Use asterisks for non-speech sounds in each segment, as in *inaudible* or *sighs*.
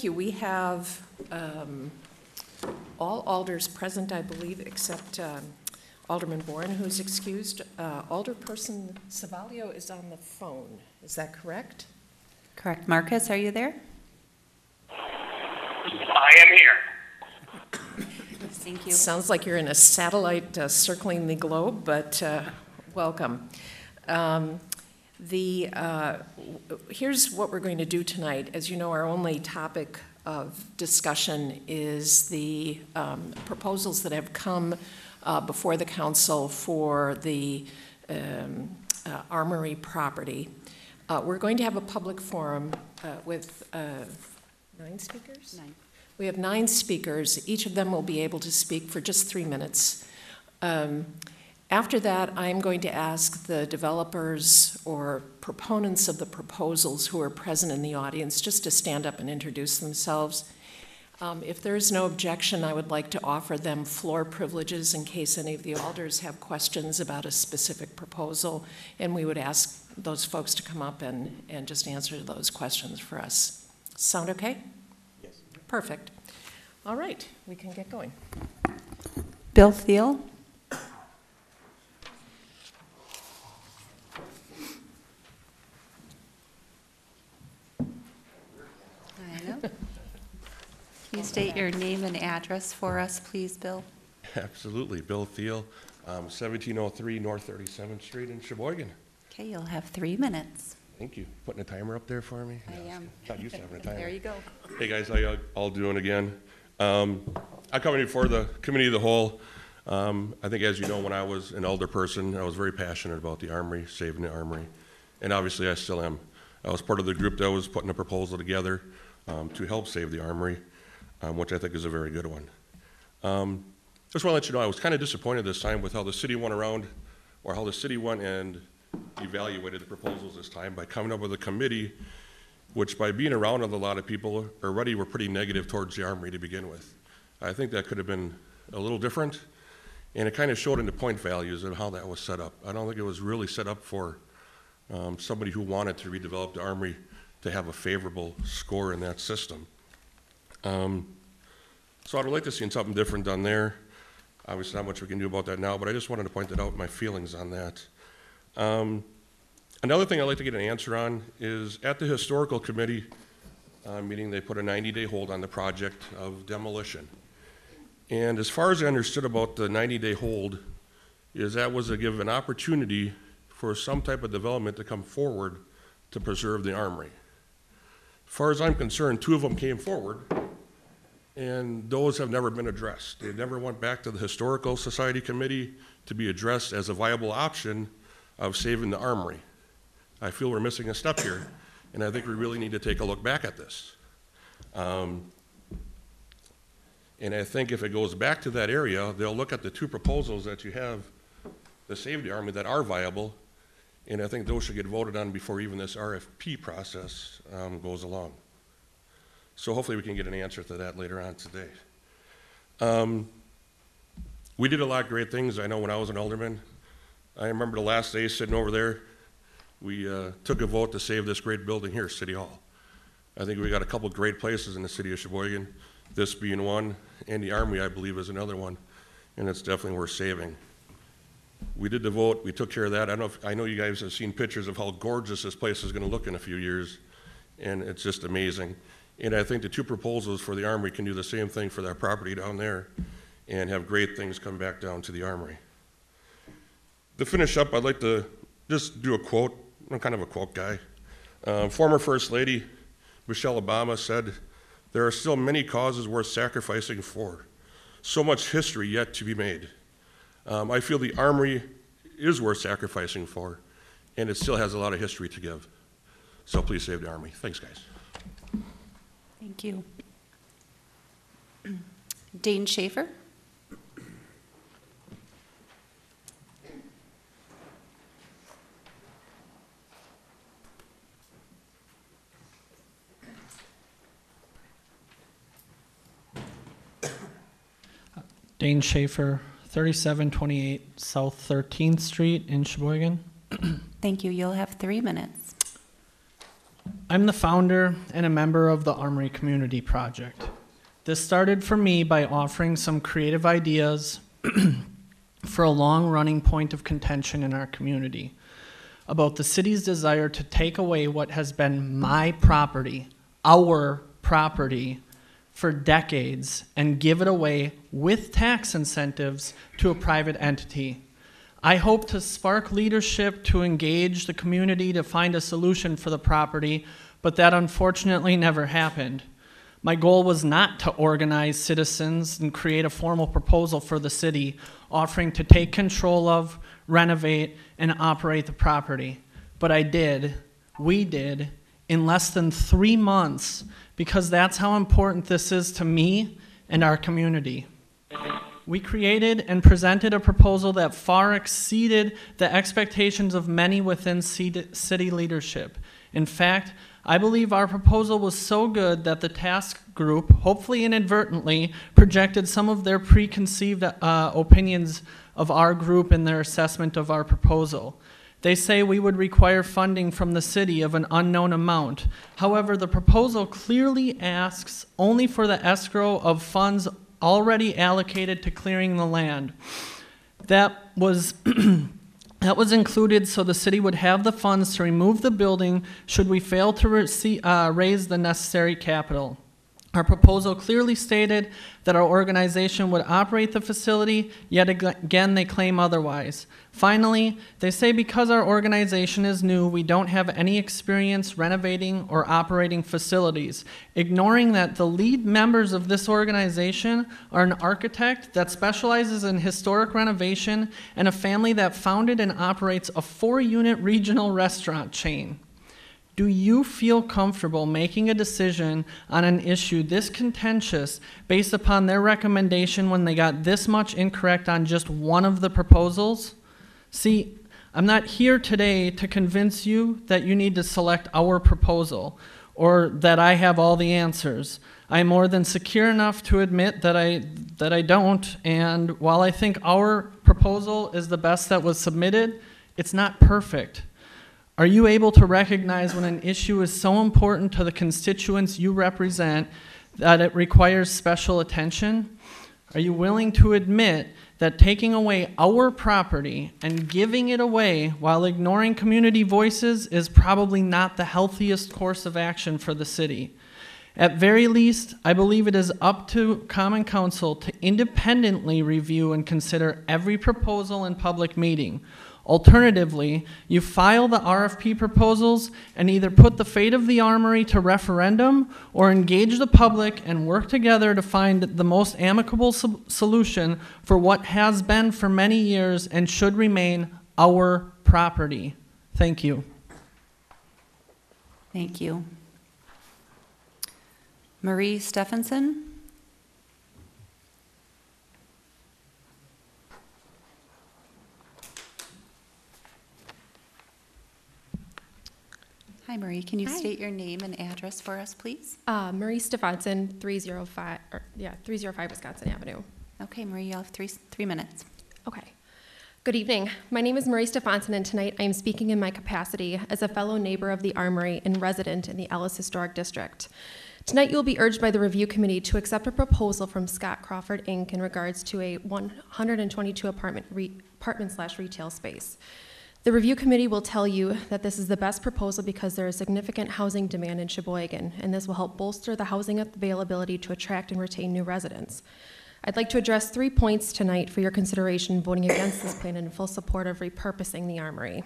Thank you. We have um, all alders present, I believe, except um, Alderman Bourne, who's excused. Uh, Alderperson Savalio is on the phone. Is that correct? Correct. Marcus, are you there? I am here. Thank you. Sounds like you're in a satellite uh, circling the globe, but uh, welcome. Um, The, uh, here's what we're going to do tonight. As you know, our only topic of discussion is the um, proposals that have come uh, before the council for the um, uh, Armory property. Uh, We're going to have a public forum uh, with uh, nine speakers? Nine. We have nine speakers. Each of them will be able to speak for just three minutes. Um, After that, I'm going to ask the developers or proponents of the proposals who are present in the audience just to stand up and introduce themselves. Um, If there is no objection, I would like to offer them floor privileges in case any of the alders have questions about a specific proposal, and we would ask those folks to come up and, and just answer those questions for us. Sound okay? Yes. Perfect. All right, we can get going. Bill Thiel? Can you state your name and address for us, please, Bill? Absolutely. Bill Thiel, um, 1703 North 37th Street in Sheboygan. Okay, you'll have three minutes. Thank you. Putting a timer up there for me? I Yeah, am. Not used to having a *laughs* timer. There you go. Hey, guys, how y'all all doing again? Um, I come in before the committee of the whole. Um, I think, as you know, when I was an elder person, I was very passionate about the Armory, saving the Armory, and obviously I still am. I was part of the group that was putting a proposal together um, to help save the Armory, um, which I think is a very good one. Um, Just want to let you know, I was kind of disappointed this time with how the city went around, or how the city went and evaluated the proposals this time by coming up with a committee which by being around with a lot of people already were pretty negative towards the Armory to begin with. I think that could have been a little different, and it kind of showed in the point values of how that was set up. I don't think it was really set up for um, somebody who wanted to redevelop the Armory to have a favorable score in that system. Um, So I'd like to see something different done there. Obviously, not much we can do about that now, but I just wanted to point that out, my feelings on that. Um, Another thing I'd like to get an answer on is, at the historical committee uh, meeting, they put a 90-day hold on the project of demolition. And as far as I understood about the 90-day hold, is that was to give an opportunity for some type of development to come forward to preserve the armory. Far as I'm concerned, two of them came forward, and those have never been addressed. They never went back to the Historical Society Committee to be addressed as a viable option of saving the armory. I feel we're missing a step here, and I think we really need to take a look back at this. Um, And I think if it goes back to that area, they'll look at the two proposals that you have to save the Army that are viable, and I think those should get voted on before even this RFP process um, goes along. So hopefully we can get an answer to that later on today. Um, We did a lot of great things, I know, when I was an alderman. I remember the last day sitting over there, we uh, took a vote to save this great building here, City Hall. I think we got a couple great places in the city of Sheboygan, this being one, and the Armory, I believe, is another one, and it's definitely worth saving. We did the vote, we took care of that. I know if, I know you guys have seen pictures of how gorgeous this place is gonna look in a few years, and it's just amazing. And I think the two proposals for the Armory can do the same thing for that property down there, and have great things come back down to the Armory. To finish up, I'd like to just do a quote. I'm kind of a quote guy. Uh, former First Lady Michelle Obama said, There are still many causes worth sacrificing for, so much history yet to be made. Um, I feel the Armory is worth sacrificing for, and it still has a lot of history to give. So please save the Armory. Thanks, guys. Thank you. *clears throat* Dane Schaefer? Dane Schaefer, 3728 South 13th Street in Sheboygan. *clears throat* Thank you. You'll have three minutes. I'm the founder and a member of the Armory Community Project. This started for me by offering some creative ideas *clears throat* for a long running point of contention in our community about the city's desire to take away what has been my property, our property, for decades and give it away with tax incentives to a private entity. I hope to spark leadership to engage the community to find a solution for the property, but that unfortunately never happened. My goal was not to organize citizens and create a formal proposal for the city offering to take control of, renovate, and operate the property. But I did, we did, in less than three months because that's how important this is to me and our community. We created and presented a proposal that far exceeded the expectations of many within city leadership. In fact, I believe our proposal was so good that the task group, hopefully inadvertently, projected some of their preconceived uh, opinions of our group in their assessment of our proposal. They say we would require funding from the city of an unknown amount. However, the proposal clearly asks only for the escrow of funds already allocated to clearing the land. That was *clears throat* that was included so the city would have the funds to remove the building should we fail to uh, raise the necessary capital. Our proposal clearly stated that our organization would operate the facility, yet again they claim otherwise. Finally, they say because our organization is new, we don't have any experience renovating or operating facilities, ignoring that the lead members of this organization are an architect that specializes in historic renovation and a family that founded and operates a four unit regional restaurant chain. Do you feel comfortable making a decision on an issue this contentious based upon their recommendation when they got this much incorrect on just one of the proposals? See, I'm not here today to convince you that you need to select our proposal or that I have all the answers. I'm more than secure enough to admit that I, that I don't, and while I think our proposal is the best that was submitted, it's not perfect. Are you able to recognize when an issue is so important to the constituents you represent that it requires special attention? Are you willing to admit that taking away our property and giving it away while ignoring community voices is probably not the healthiest course of action for the city? At very least, I believe it is up to Common Council to independently review and consider every proposal in public meeting. Alternatively, you file the RFP proposals and either put the fate of the armory to referendum or engage the public and work together to find the most amicable sol- solution for what has been for many years and should remain our property. Thank you. Thank you. Marie Stefanson? Hi, Marie. Can you Hi. state your name and address for us, please? Uh, Marie Stefanson, 305, or, yeah, 305 Wisconsin Avenue. Okay, Marie, you have three, three minutes. Okay. Good evening. My name is Marie Stefanson, and tonight I am speaking in my capacity as a fellow neighbor of the Armory and resident in the Ellis Historic District. Tonight, you will be urged by the Review Committee to accept a proposal from Scott Crawford, Inc. in regards to a 122 apartment re- apartment slash retail space. The Review Committee will tell you that this is the best proposal because there is significant housing demand in Sheboygan, and this will help bolster the housing availability to attract and retain new residents. I'd like to address three points tonight for your consideration voting against this plan in full support of repurposing the Armory.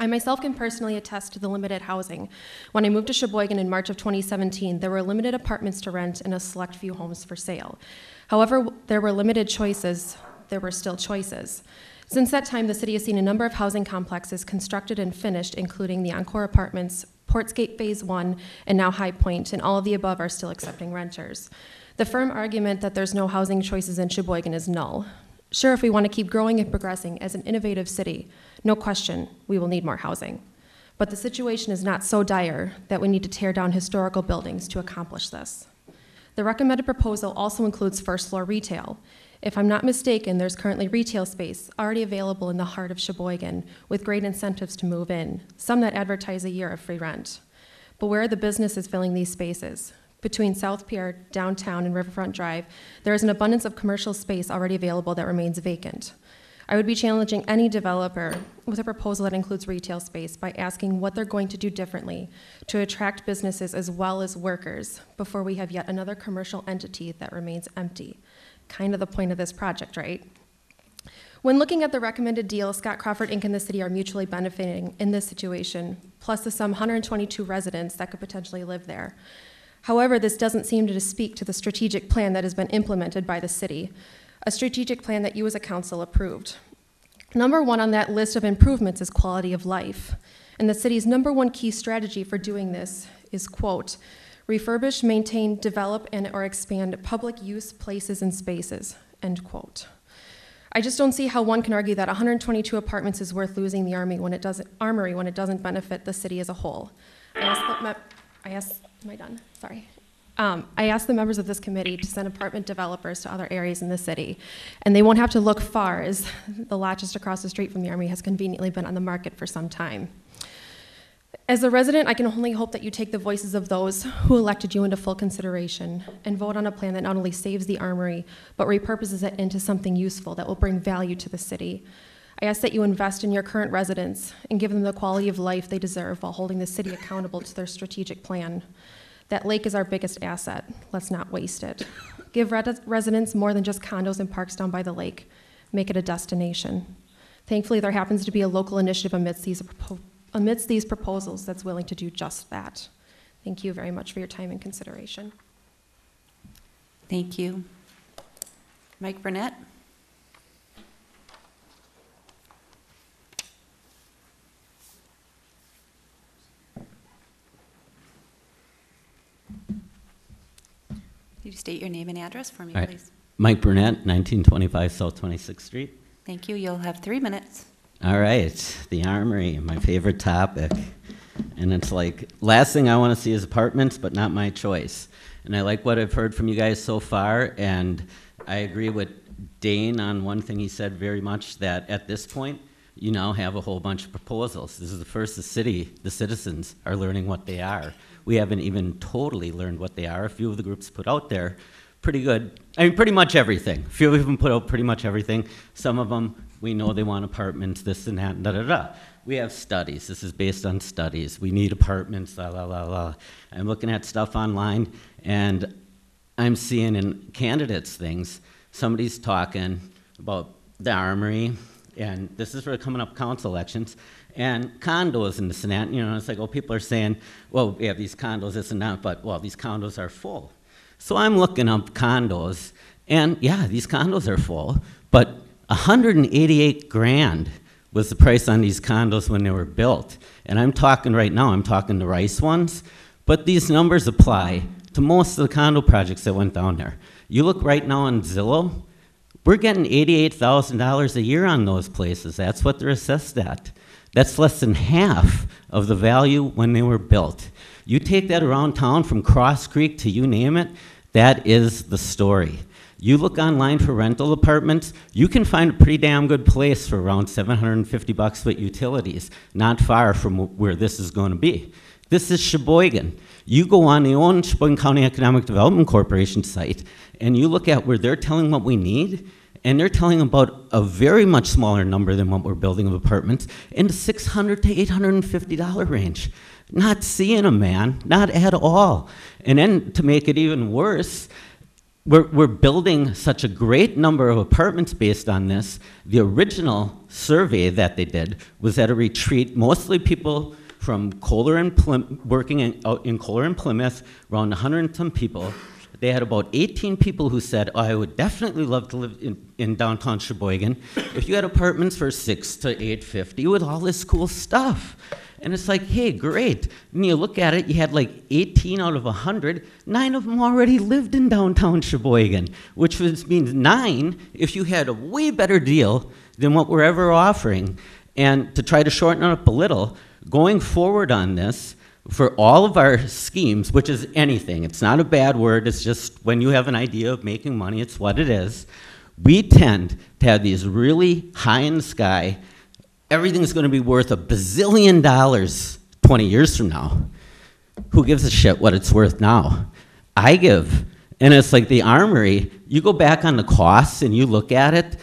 I myself can personally attest to the limited housing. When I moved to Sheboygan in March of 2017, there were limited apartments to rent and a select few homes for sale. However, there were limited choices. There were still choices. Since that time, the city has seen a number of housing complexes constructed and finished, including the Encore Apartments, Portsgate Phase 1, and now High Point, and all of the above are still accepting renters. The firm argument that there's no housing choices in Sheboygan is null. Sure, if we want to keep growing and progressing as an innovative city, no question, we will need more housing. But the situation is not so dire that we need to tear down historical buildings to accomplish this. The recommended proposal also includes first floor retail. If I'm not mistaken, there's currently retail space already available in the heart of Sheboygan with great incentives to move in, some that advertise a year of free rent. But where are the businesses filling these spaces? Between South Pier, downtown, and Riverfront Drive, there is an abundance of commercial space already available that remains vacant. I would be challenging any developer with a proposal that includes retail space by asking what they're going to do differently to attract businesses as well as workers before we have yet another commercial entity that remains empty. Kind of the point of this project, right? When looking at the recommended deal, Scott Crawford Inc. and the city are mutually benefiting in this situation, plus the some 122 residents that could potentially live there. However, this doesn't seem to speak to the strategic plan that has been implemented by the city, a strategic plan that you as a council approved. Number one on that list of improvements is quality of life. And the city's number one key strategy for doing this is, quote, refurbish, maintain, develop, and or expand public use places and spaces, end quote. I just don't see how one can argue that 122 apartments is worth losing the army when it doesn't, armory when it doesn't benefit the city as a whole. I asked, the I am I done? Sorry. Um, I asked the members of this committee to send apartment developers to other areas in the city, and they won't have to look far, as the lot just across the street from the army has conveniently been on the market for some time. As a resident, I can only hope that you take the voices of those who elected you into full consideration and vote on a plan that not only saves the armory, but repurposes it into something useful that will bring value to the city. I ask that you invest in your current residents and give them the quality of life they deserve while holding the city accountable to their strategic plan. That lake is our biggest asset. Let's not waste it. Give residents more than just condos and parks down by the lake. Make it a destination. Thankfully, there happens to be a local initiative amidst these, propo- amidst these proposals that's willing to do just that. Thank you very much for your time and consideration. Thank you. Mike Burnett? Could you state your name and address for me, All right. please? Mike Burnett, 1925 South 26th Street. Thank you. You'll have three minutes. All right, the Armory, my favorite topic. And it's like, last thing I want to see is apartments, but not my choice. And I like what I've heard from you guys so far, and I agree with Dane on one thing he said very much, that at this point, you now have a whole bunch of proposals. This is the first the city, the citizens, are learning what they are. We haven't even totally learned what they are. A few of the groups put out there pretty good. I mean, pretty much everything. A few of them put out pretty much everything. Some of them, we know they want apartments, this and that, and da da da. We have studies. This is based on studies. We need apartments, la la la la. I'm looking at stuff online, and I'm seeing in candidates things, somebody's talking about the armory, and this is for coming up council elections, and condos and this and that. You know, it's like, oh, people are saying, well, we have these condos, this and that, but well, these condos are full. So I'm looking up condos, and yeah, these condos are full, but 188 grand was the price on these condos when they were built. And I'm talking right now, I'm talking the Rice ones, but these numbers apply to most of the condo projects that went down there. You look right now on Zillow, we're getting $88,000 a year on those places. That's what they're assessed at. That's less than half of the value when they were built. You take that around town from Cross Creek to you name it, that is the story. You look online for rental apartments, you can find a pretty damn good place for around 750 bucks with utilities, not far from where this is going to be. This is Sheboygan. You go on the own Sheboygan County Economic Development Corporation site, and you look at where they're telling what we need, and they're telling about a very much smaller number than what we're building of apartments in the 600 to 850 dollar range. Not seeing a man, not at all. And then to make it even worse, we're, we're building such a great number of apartments based on this. The original survey that they did was at a retreat, mostly people from Kohler and Plym- working in, out in Kohler and Plymouth, around 100 and some people. They had about 18 people who said, oh, I would definitely love to live in, in downtown Sheboygan if you had apartments for six to 850 with all this cool stuff. And it's like, hey, great. And you look at it, you had like 18 out of 100. Nine of them already lived in downtown Sheboygan, which was, means nine if you had a way better deal than what we're ever offering. And to try to shorten it up a little, going forward on this, for all of our schemes, which is anything, it's not a bad word, it's just when you have an idea of making money, it's what it is. We tend to have these really high in the sky, everything's going to be worth a bazillion dollars 20 years from now. who gives a shit what it's worth now? I give. And it's like the armory, you go back on the costs and you look at it,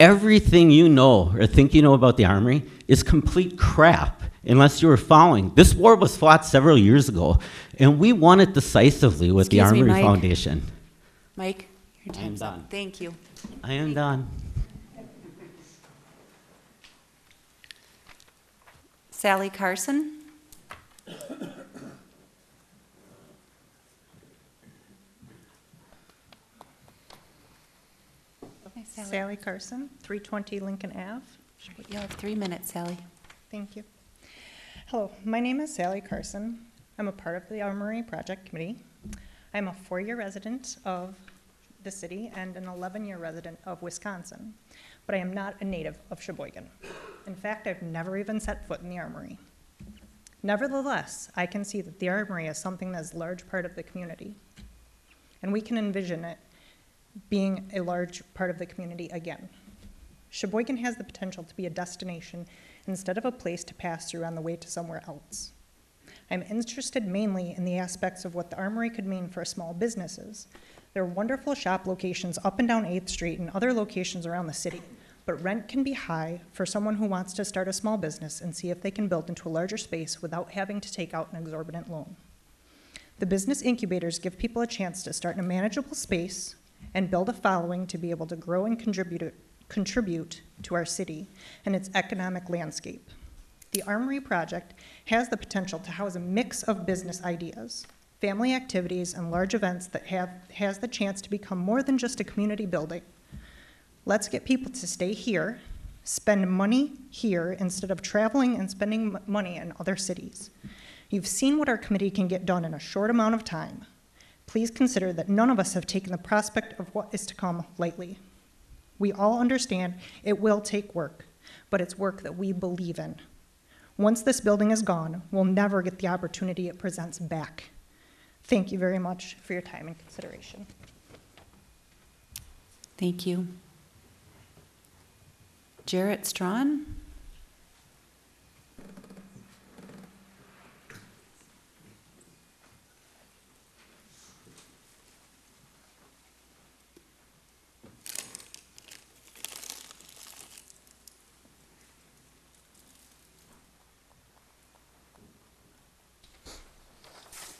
everything you know or think you know about the armory is complete crap unless you were following. This war was fought several years ago, and we won it decisively with the Excuse me, Armory Mike. Foundation. Mike, your time's up. done. Thank you. I am done. Sally Carson? Sally. Sally Carson, 320 Lincoln Ave. You have three minutes, Sally. Thank you. Hello, my name is Sally Carson. I'm a part of the Armory Project Committee. I'm a four-year resident of the city and an 11-year resident of Wisconsin, but I am not a native of Sheboygan. In fact, I've never even set foot in the Armory. Nevertheless, I can see that the Armory is something that's a large part of the community, and we can envision it being a large part of the community again. Sheboygan has the potential to be a destination instead of a place to pass through on the way to somewhere else. I'm interested mainly in the aspects of what the Armory could mean for small businesses. There are wonderful shop locations up and down 8th Street and other locations around the city, but rent can be high for someone who wants to start a small business and see if they can build into a larger space without having to take out an exorbitant loan. The business incubators give people a chance to start in a manageable space and build a following to be able to grow and contribute, contribute to our city and its economic landscape. The Armory project has the potential to house a mix of business ideas, family activities, and large events that have, has the chance to become more than just a community building. Let's get people to stay here, spend money here instead of traveling and spending money in other cities. You've seen what our committee can get done in a short amount of time. Please consider that none of us have taken the prospect of what is to come lightly. We all understand it will take work, but it's work that we believe in. Once this building is gone, we'll never get the opportunity it presents back. Thank you very much for your time and consideration. Thank you. Jarrett Strawn?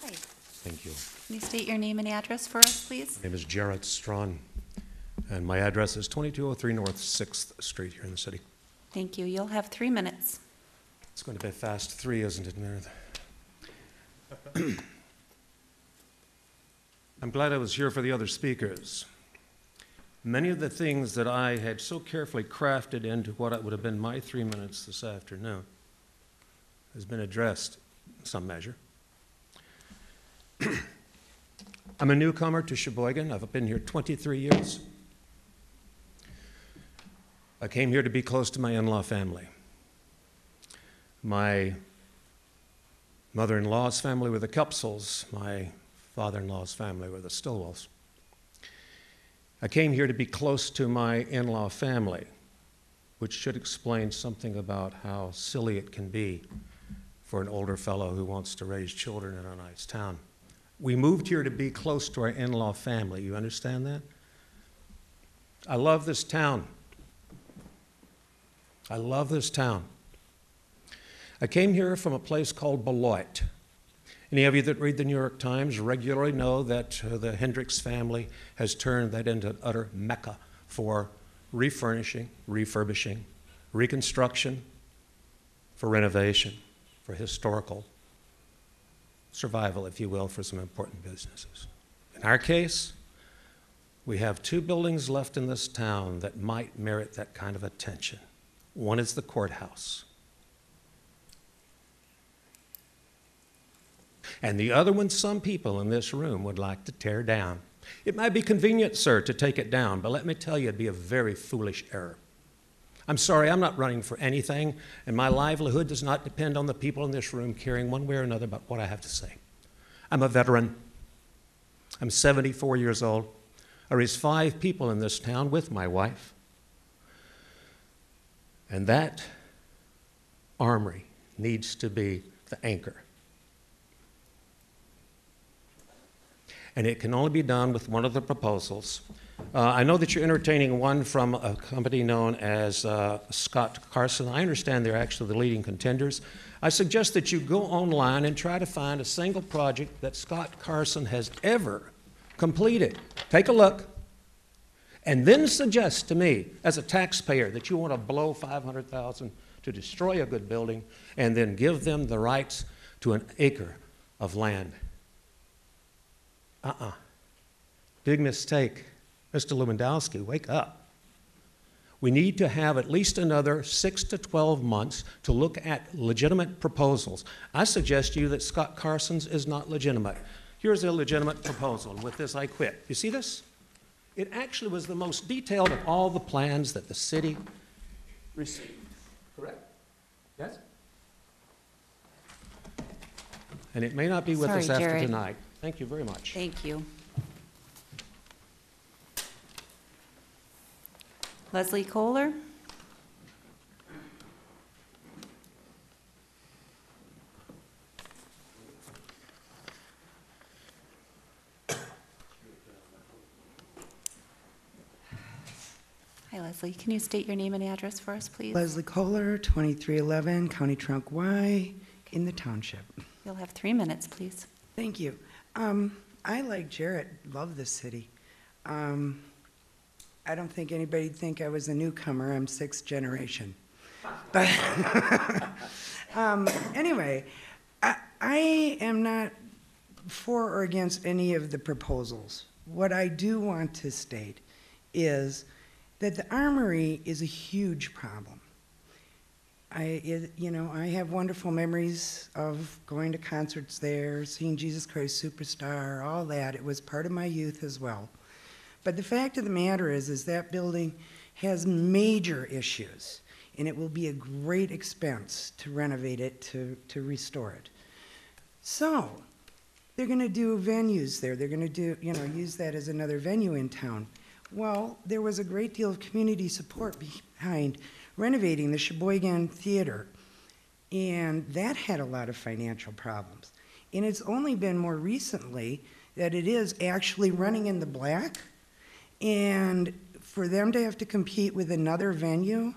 Hi. Thank you. Can you state your name and address for us, please? My name is Jarrett Strawn, and my address is 2203 North 6th Street here in the city. Thank you. You'll have three minutes. It's going to be fast three, isn't it, Meredith? *clears throat* I'm glad I was here for the other speakers. Many of the things that I had so carefully crafted into what would have been my three minutes this afternoon has been addressed in some measure. *clears throat* I'm a newcomer to Sheboygan. I've been here 23 years. I came here to be close to my in law family. My mother in law's family were the Kelpsels, my father in law's family were the Stillwells. I came here to be close to my in law family, which should explain something about how silly it can be for an older fellow who wants to raise children in a nice town. We moved here to be close to our in law family. You understand that? I love this town. I love this town. I came here from a place called Beloit. Any of you that read the New York Times regularly know that uh, the Hendricks family has turned that into an utter mecca for refurnishing, refurbishing, reconstruction, for renovation, for historical survival, if you will, for some important businesses. In our case, we have two buildings left in this town that might merit that kind of attention. One is the courthouse. And the other one, some people in this room would like to tear down. It might be convenient, sir, to take it down, but let me tell you, it'd be a very foolish error. I'm sorry, I'm not running for anything, and my livelihood does not depend on the people in this room caring one way or another about what I have to say. I'm a veteran. I'm 74 years old. I raised five people in this town with my wife. And that armory needs to be the anchor. and it can only be done with one of the proposals. Uh, I know that you're entertaining one from a company known as uh, Scott Carson. I understand they're actually the leading contenders. I suggest that you go online and try to find a single project that Scott Carson has ever completed. Take a look, and then suggest to me, as a taxpayer, that you want to blow 500,000 to destroy a good building, and then give them the rights to an acre of land. Uh-uh. Big mistake. Mr. Lewandowski, wake up. We need to have at least another six to 12 months to look at legitimate proposals. I suggest to you that Scott Carson's is not legitimate. Here's a legitimate proposal, and with this I quit. You see this? It actually was the most detailed of all the plans that the city received. Correct? Yes? And it may not be with us after Jared. tonight. Thank you very much. Thank you. Leslie Kohler? Hi Leslie, can you state your name and address for us, please? Leslie Kohler, 2311 County Trunk Y, in the township. You'll have three minutes, please. Thank you. Um, I, like Jarrett, love this city. Um, I don't think anybody'd think I was a newcomer. I'm sixth generation. But *laughs* um, anyway, I, I am not for or against any of the proposals. What I do want to state is that the armory is a huge problem. I, it, you know, I have wonderful memories of going to concerts there, seeing Jesus Christ Superstar, all that. It was part of my youth as well. But the fact of the matter is, is that building has major issues, and it will be a great expense to renovate it, to, to restore it. So, they're gonna do venues there, they're gonna do, you know, use that as another venue in town. Well, there was a great deal of community support behind renovating the Sheboygan Theater, and that had a lot of financial problems. And it's only been more recently that it is actually running in the black, and for them to have to compete with another venue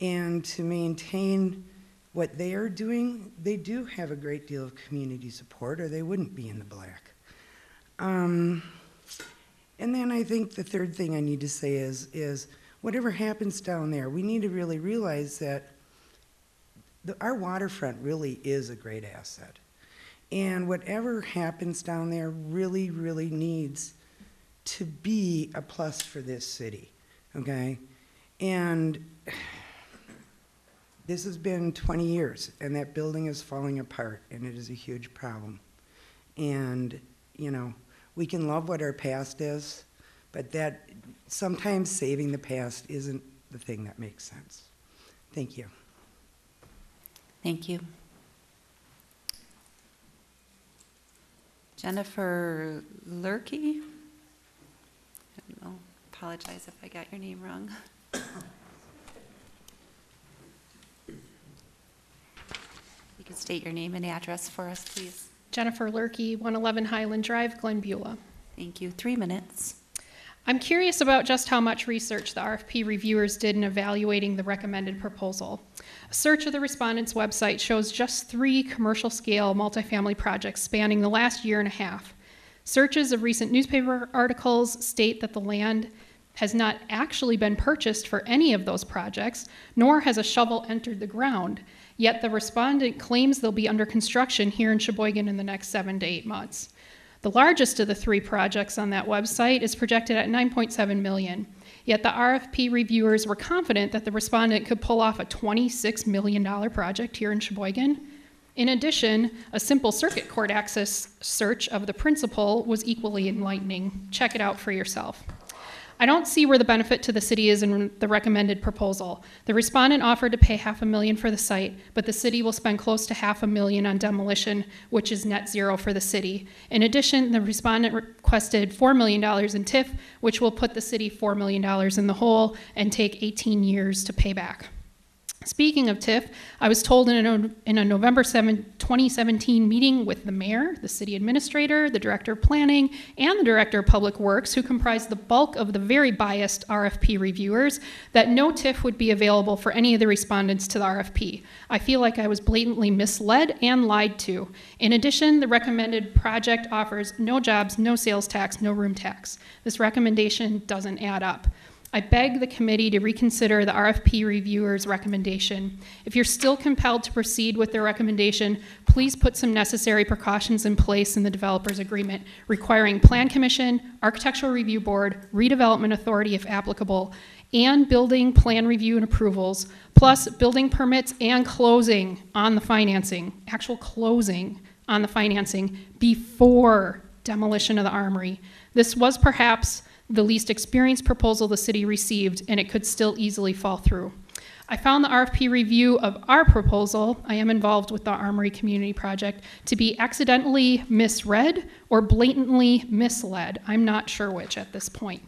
and to maintain what they are doing, they do have a great deal of community support, or they wouldn't be in the black. Um, and then I think the third thing I need to say is, is whatever happens down there, we need to really realize that the, our waterfront really is a great asset. And whatever happens down there really, really needs to be a plus for this city, okay? And *sighs* this has been 20 years, and that building is falling apart, and it is a huge problem. And, you know, we can love what our past is, but that, sometimes saving the past isn't the thing that makes sense. Thank you. Thank you. Jennifer Lurkey? I apologize if I got your name wrong. You can state your name and address for us, please. Jennifer Lurkey, 111 Highland Drive, Glen Beulah. Thank you. Three minutes. I'm curious about just how much research the RFP reviewers did in evaluating the recommended proposal. A search of the respondents' website shows just three commercial scale multifamily projects spanning the last year and a half. Searches of recent newspaper articles state that the land has not actually been purchased for any of those projects, nor has a shovel entered the ground. Yet the respondent claims they'll be under construction here in Sheboygan in the next seven to eight months. The largest of the three projects on that website is projected at 9.7 million. Yet the RFP reviewers were confident that the respondent could pull off a $26 million project here in Sheboygan. In addition, a simple circuit court access search of the principal was equally enlightening. Check it out for yourself. I don't see where the benefit to the city is in the recommended proposal. The respondent offered to pay half a million for the site, but the city will spend close to half a million on demolition, which is net zero for the city. In addition, the respondent requested $4 million in TIF, which will put the city $4 million in the hole and take 18 years to pay back. Speaking of TIF, I was told in a, in a November 7, 2017 meeting with the mayor, the city administrator, the director of planning, and the director of public works, who comprised the bulk of the very biased RFP reviewers, that no TIF would be available for any of the respondents to the RFP. I feel like I was blatantly misled and lied to. In addition, the recommended project offers no jobs, no sales tax, no room tax. This recommendation doesn't add up. I beg the committee to reconsider the RFP reviewer's recommendation. If you're still compelled to proceed with their recommendation, please put some necessary precautions in place in the developer's agreement, requiring Plan Commission, Architectural Review Board, Redevelopment Authority if applicable, and building plan review and approvals, plus building permits and closing on the financing, actual closing on the financing before demolition of the armory. This was perhaps the least experienced proposal the city received, and it could still easily fall through. I found the RFP review of our proposal, I am involved with the Armory Community Project, to be accidentally misread or blatantly misled. I'm not sure which at this point.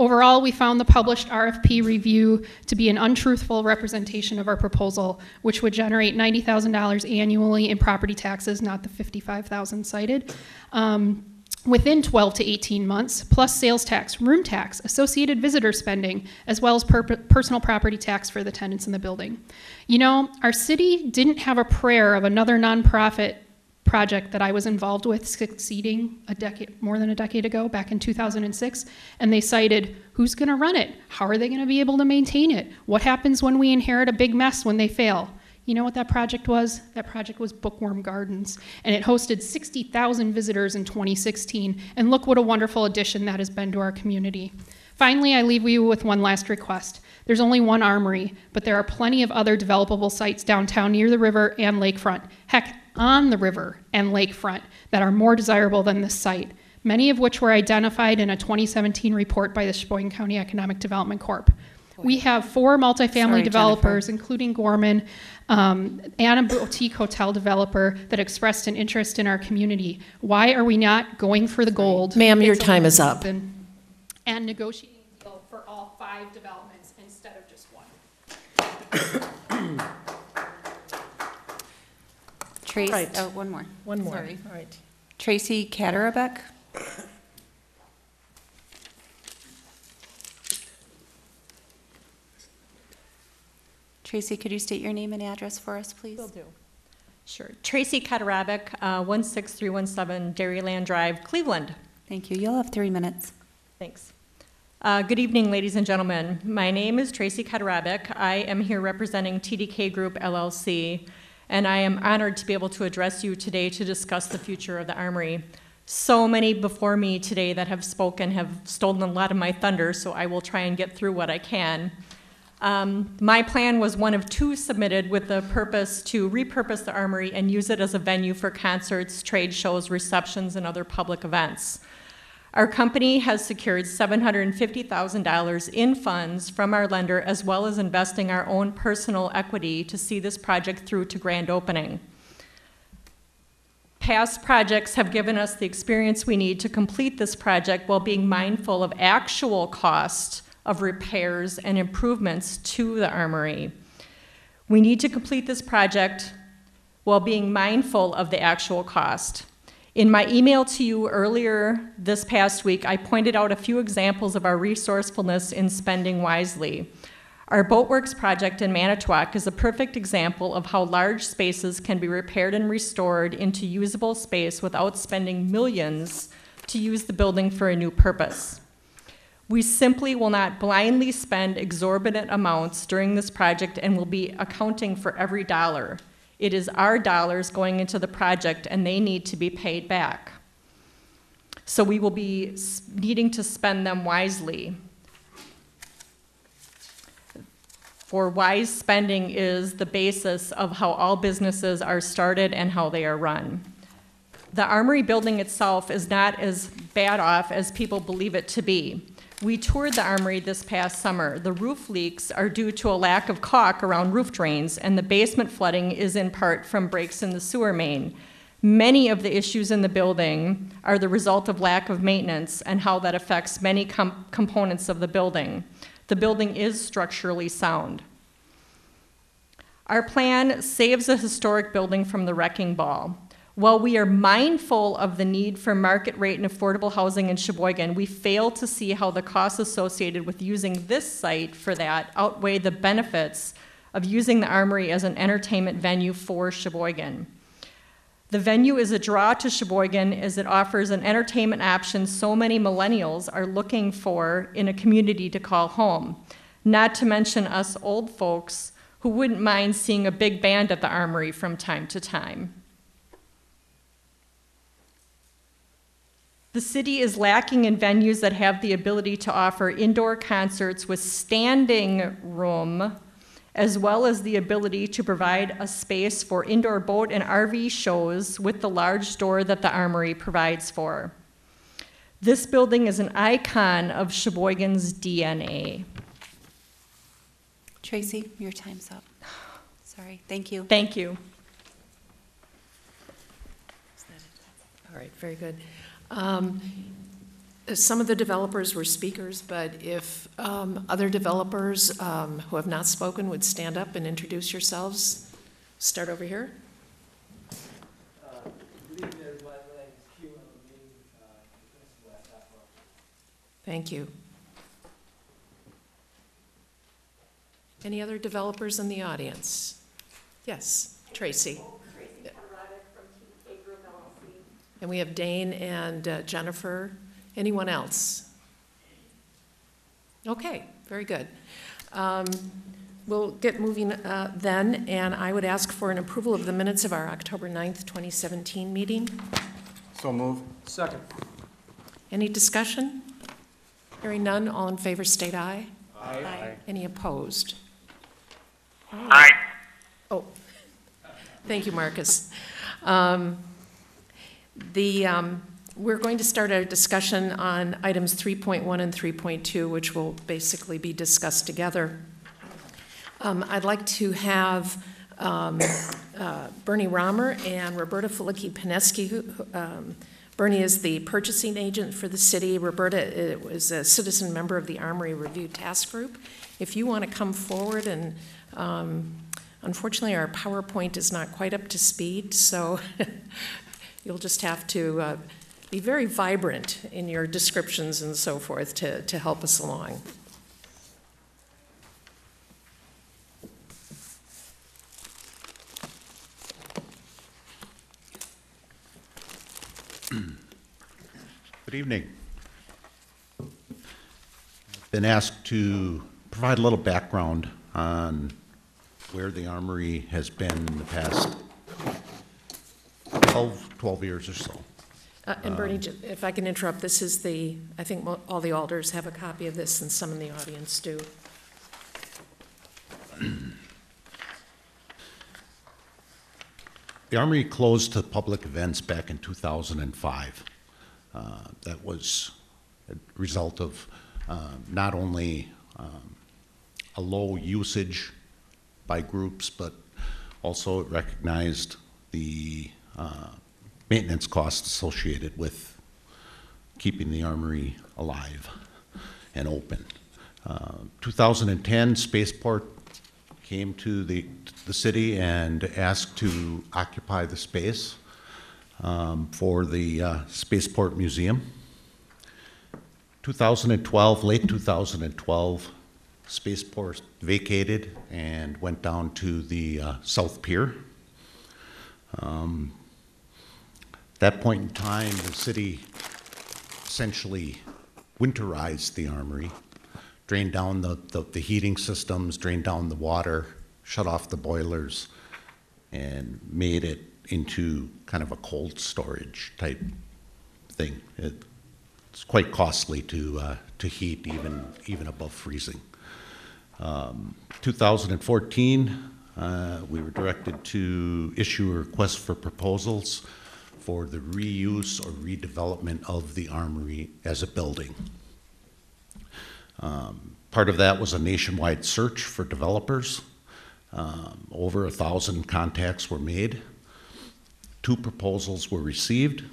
Overall, we found the published RFP review to be an untruthful representation of our proposal, which would generate $90,000 annually in property taxes, not the 55,000 cited. Um, within 12 to 18 months, plus sales tax, room tax, associated visitor spending, as well as per- personal property tax for the tenants in the building. You know, our city didn't have a prayer of another nonprofit project that I was involved with succeeding a decade, more than a decade ago, back in 2006, and they cited who's going to run it? How are they going to be able to maintain it? What happens when we inherit a big mess when they fail? You know what that project was? That project was Bookworm Gardens, and it hosted 60,000 visitors in 2016. And look what a wonderful addition that has been to our community. Finally, I leave you with one last request. There's only one armory, but there are plenty of other developable sites downtown near the river and lakefront. Heck, on the river and lakefront that are more desirable than this site, many of which were identified in a 2017 report by the Sheboygan County Economic Development Corp. We have four multifamily Sorry, developers, including Gorman, um, and a boutique hotel developer that expressed an interest in our community. Why are we not going for the gold? Ma'am, your It's a time is up. And and negotiating a deal for all five developments instead of just one. Tracy, Right. oh, one more. One more, Sorry. all right. Tracy Katarabik? Tracy, could you state your name and address for us, please? Will do. Sure. Tracy Katarabik, uh, 16317 Dairyland Drive, Cleveland. Thank you. You'll have three minutes. Thanks. Uh, Good evening, ladies and gentlemen. My name is Tracy Katarabik. I am here representing TDK Group LLC, and I am honored to be able to address you today to discuss the future of the Armory. So many before me today that have spoken have stolen a lot of my thunder, so I will try and get through what I can. Um, my plan was one of two submitted with the purpose to repurpose the armory and use it as a venue for concerts, trade shows, receptions, and other public events. Our company has secured $750,000 in funds from our lender as well as investing our own personal equity to see this project through to grand opening. Past projects have given us the experience we need to complete this project while being mindful of actual cost of repairs and improvements to the armory. We need to complete this project while being mindful of the actual cost. In my email to you earlier this past week, I pointed out a few examples of our resourcefulness in spending wisely. Our Boatworks project in Manitowoc is a perfect example of how large spaces can be repaired and restored into usable space without spending millions to use the building for a new purpose. We simply will not blindly spend exorbitant amounts during this project and will be accounting for every dollar. It is our dollars going into the project and they need to be paid back. So we will be needing to spend them wisely. For wise spending is the basis of how all businesses are started and how they are run. The Armory building itself is not as bad off as people believe it to be. We toured the Armory this past summer. The roof leaks are due to a lack of caulk around roof drains, and the basement flooding is in part from breaks in the sewer main. Many of the issues in the building are the result of lack of maintenance and how that affects many com- components of the building. The building is structurally sound. Our plan saves a historic building from the wrecking ball. While we are mindful of the need for market rate and affordable housing in Sheboygan, we fail to see how the costs associated with using this site for that outweigh the benefits of using the Armory as an entertainment venue for Sheboygan. The venue is a draw to Sheboygan as it offers an entertainment option so many millennials are looking for in a community to call home. Not to mention us old folks who wouldn't mind seeing a big band at the Armory from time to time. The city is lacking in venues that have the ability to offer indoor concerts with standing room, as well as the ability to provide a space for indoor boat and RV shows with the large door that the Armory provides for. This building is an icon of Sheboygan's DNA. Tracy, your time's up. Sorry, thank you. Thank you. All right, very good. Um, Some of the developers were speakers, but if um, other developers um, who have not spoken would stand up and introduce yourselves, start over here. Thank you. Any other developers in the audience? Yes, Tracy. And we have Dane and uh, Jennifer. Anyone else? Okay, very good. Um, We'll get moving uh, then, and I would ask for an approval of the minutes of our October 9th, 2017 meeting. So move. Second. Any discussion? Hearing none, all in favor state aye. Aye. Any opposed? Aye. Oh, *laughs* thank you, Marcus. Um, The, um, we're going to start our discussion on items 3.1 and 3.2, which will basically be discussed together. Um, I'd like to have um, uh, Bernie Romer and Roberta Filicky Peneski. um, Bernie is the purchasing agent for the city. Roberta is a citizen member of the Armory Review Task Group. If you want to come forward and, um, unfortunately, our PowerPoint is not quite up to speed, so *laughs* you'll just have to uh, be very vibrant in your descriptions and so forth to, to help us along. Good evening. I've Been asked to provide a little background on where the Armory has been in the past 12, 12 years or so. Uh, And Bernie, ju- if I can interrupt, this is the, I think mo- all the alders have a copy of this, and some in the audience do. The Armory closed to public events back in 2005. Uh, That was a result of uh, not only um, a low usage by groups, but also it recognized the uh, maintenance costs associated with keeping the Armory alive and open. Uh, 2010, Spaceport came to the, the city and asked to occupy the space um, for the uh, Spaceport Museum. 2012, late 2012, Spaceport vacated and went down to the uh, South Pier. Um, that point in time, the city essentially winterized the armory, drained down the, the, the heating systems, drained down the water, shut off the boilers, and made it into kind of a cold storage type thing. It, it's quite costly to, uh, to heat even, even above freezing. Um, 2014, uh, we were directed to issue a request for proposals for the reuse or redevelopment of the armory as a building. Um, Part of that was a nationwide search for developers. Um, Over a thousand contacts were made. Two proposals were received.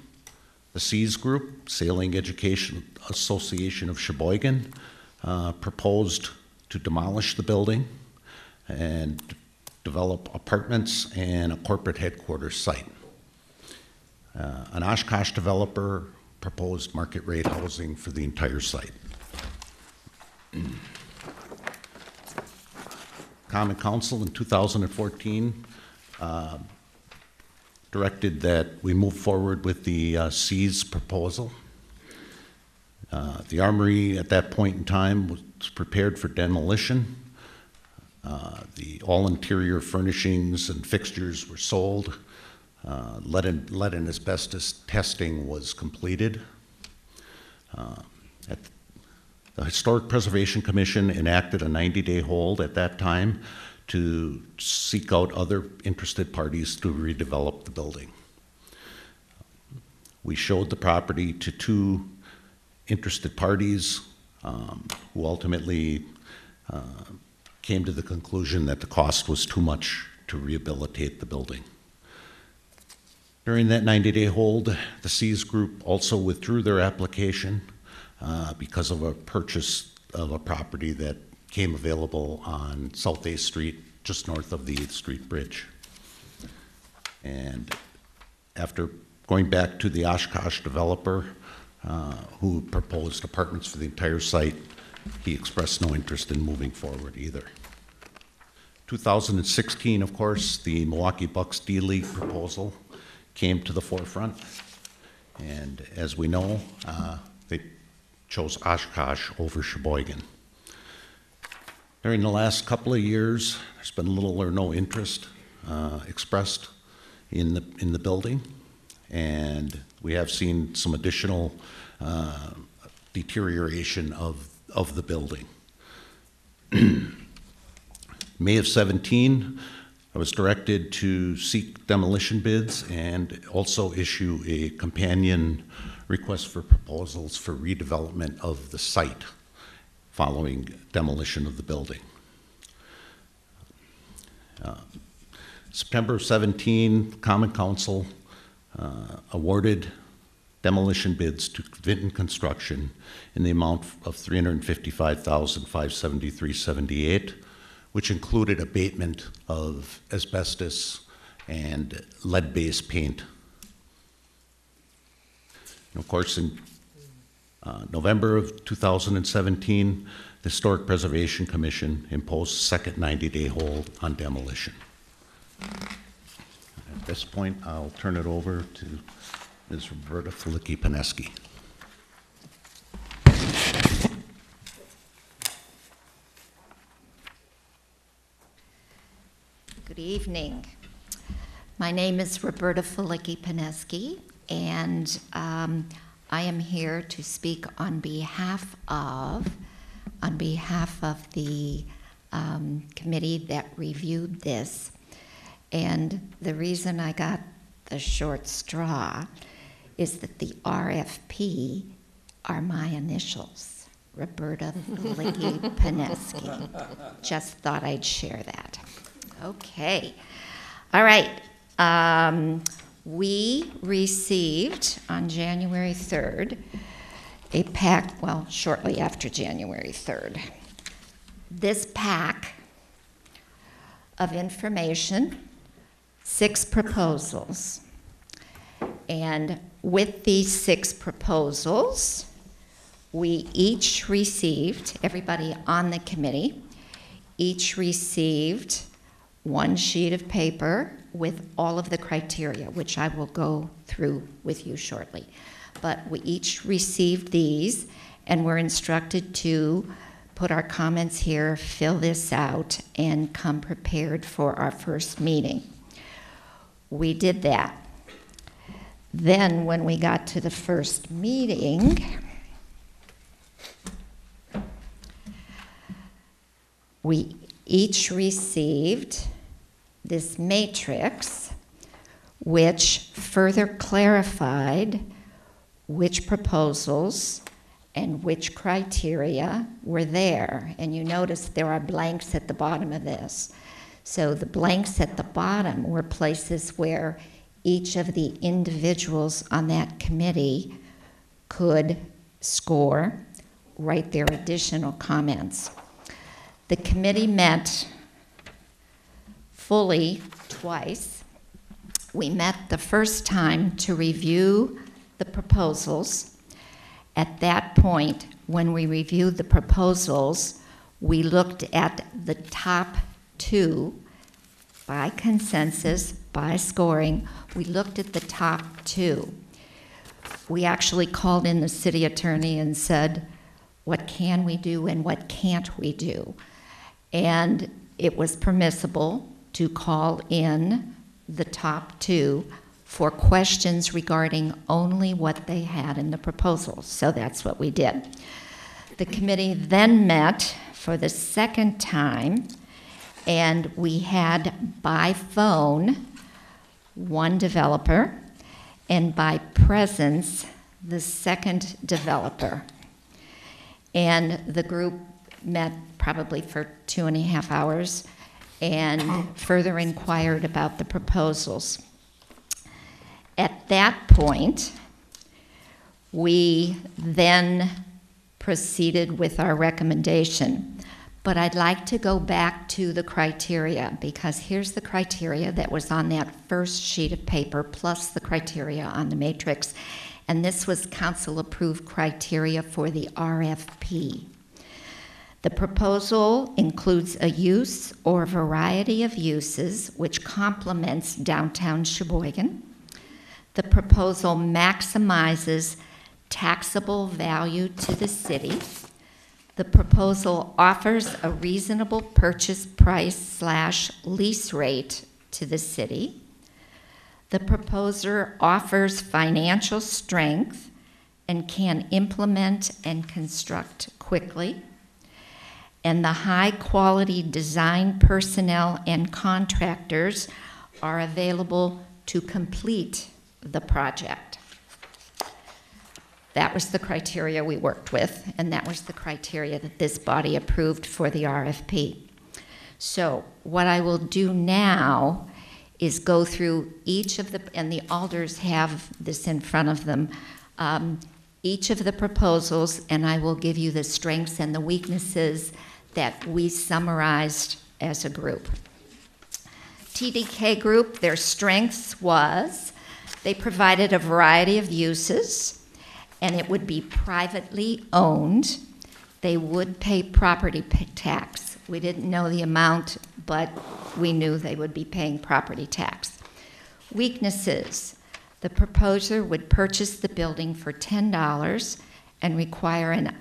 The Seas Group, Sailing Education Association of Sheboygan, uh, proposed to demolish the building and develop apartments and a corporate headquarters site. Uh, An Oshkosh developer proposed market rate housing for the entire site. Common Council in 2014 uh, directed that we move forward with the uh, Seas proposal. Uh, The Armory at that point in time was prepared for demolition. Uh, The all interior furnishings and fixtures were sold. Uh, Lead and, lead and asbestos testing was completed. Uh, At the Historic Preservation Commission enacted a 90-day hold at that time to seek out other interested parties to redevelop the building. We showed the property to two interested parties um, who ultimately uh, came to the conclusion that the cost was too much to rehabilitate the building. During that 90-day hold, the Seas Group also withdrew their application uh, because of a purchase of a property that came available on South 8th Street, just north of the 8th Street Bridge. And after going back to the Oshkosh developer, uh, who proposed apartments for the entire site, he expressed no interest in moving forward either. 2016, of course, the Milwaukee Bucks D-League proposal came to the forefront. And as we know, uh, they chose Oshkosh over Sheboygan. During the last couple of years, there's been little or no interest uh, expressed in the, in the building. And we have seen some additional uh, deterioration of, of the building. *clears throat* May of 17, I was directed to seek demolition bids and also issue a companion request for proposals for redevelopment of the site following demolition of the building. Uh, September 17, Common Council uh, awarded demolition bids to Vinton Construction in the amount of $355,573.78, which included abatement of asbestos and lead-based paint. And of course, in uh, November of 2017, the Historic Preservation Commission imposed a second 90-day hold on demolition. At this point, I'll turn it over to Ms. Roberta Filicky-Peneski. Good evening. My name is Roberta Filicky Peneski, and um, I am here to speak on behalf of, on behalf of the um, committee that reviewed this. And the reason I got the short straw is that the RFP are my initials, Roberta Filicky *laughs* Peneski. Just thought I'd share that. Okay. All right. Um, we received on January 3rd a pack, well, shortly after January 3rd, this pack of information, six proposals. And with these six proposals, we each received, everybody on the committee, each received one sheet of paper with all of the criteria, which I will go through with you shortly. But we each received these and were instructed to put our comments here, fill this out, and come prepared for our first meeting. We did that. Then, when we got to the first meeting, we each received this matrix, which further clarified which proposals and which criteria were there. And you notice there are blanks at the bottom of this. So the blanks at the bottom were places where each of the individuals on that committee could score, write their additional comments. The committee met fully twice. We met the first time to review the proposals. At that point, when we reviewed the proposals, we looked at the top two by consensus, by scoring. We looked at the top two. We actually called in the city attorney and said, what can we do and what can't we do? And it was permissible to call in the top two for questions regarding only what they had in the proposals. So that's what we did. The committee then met for the second time, and we had by phone one developer, and by presence the second developer. And the group met probably for two and a half hours and oh. further inquired about the proposals. At that point, we then proceeded with our recommendation. But I'd like to go back to the criteria because here's the criteria that was on that first sheet of paper plus the criteria on the matrix. And this was council approved criteria for the RFP. The proposal includes a use or variety of uses which complements downtown Sheboygan. The proposal maximizes taxable value to the city. The proposal offers a reasonable purchase price slash lease rate to the city. The proposer offers financial strength and can implement and construct quickly and the high quality design personnel and contractors are available to complete the project. That was the criteria we worked with, and that was the criteria that this body approved for the RFP. So, what I will do now is go through each of the, and the alders have this in front of them, um, each of the proposals, and I will give you the strengths and the weaknesses that we summarized as a group. TDK Group, their strengths was they provided a variety of uses, and it would be privately owned. They would pay property tax. We didn't know the amount, but we knew they would be paying property tax. Weaknesses the proposer would purchase the building for $10 and require an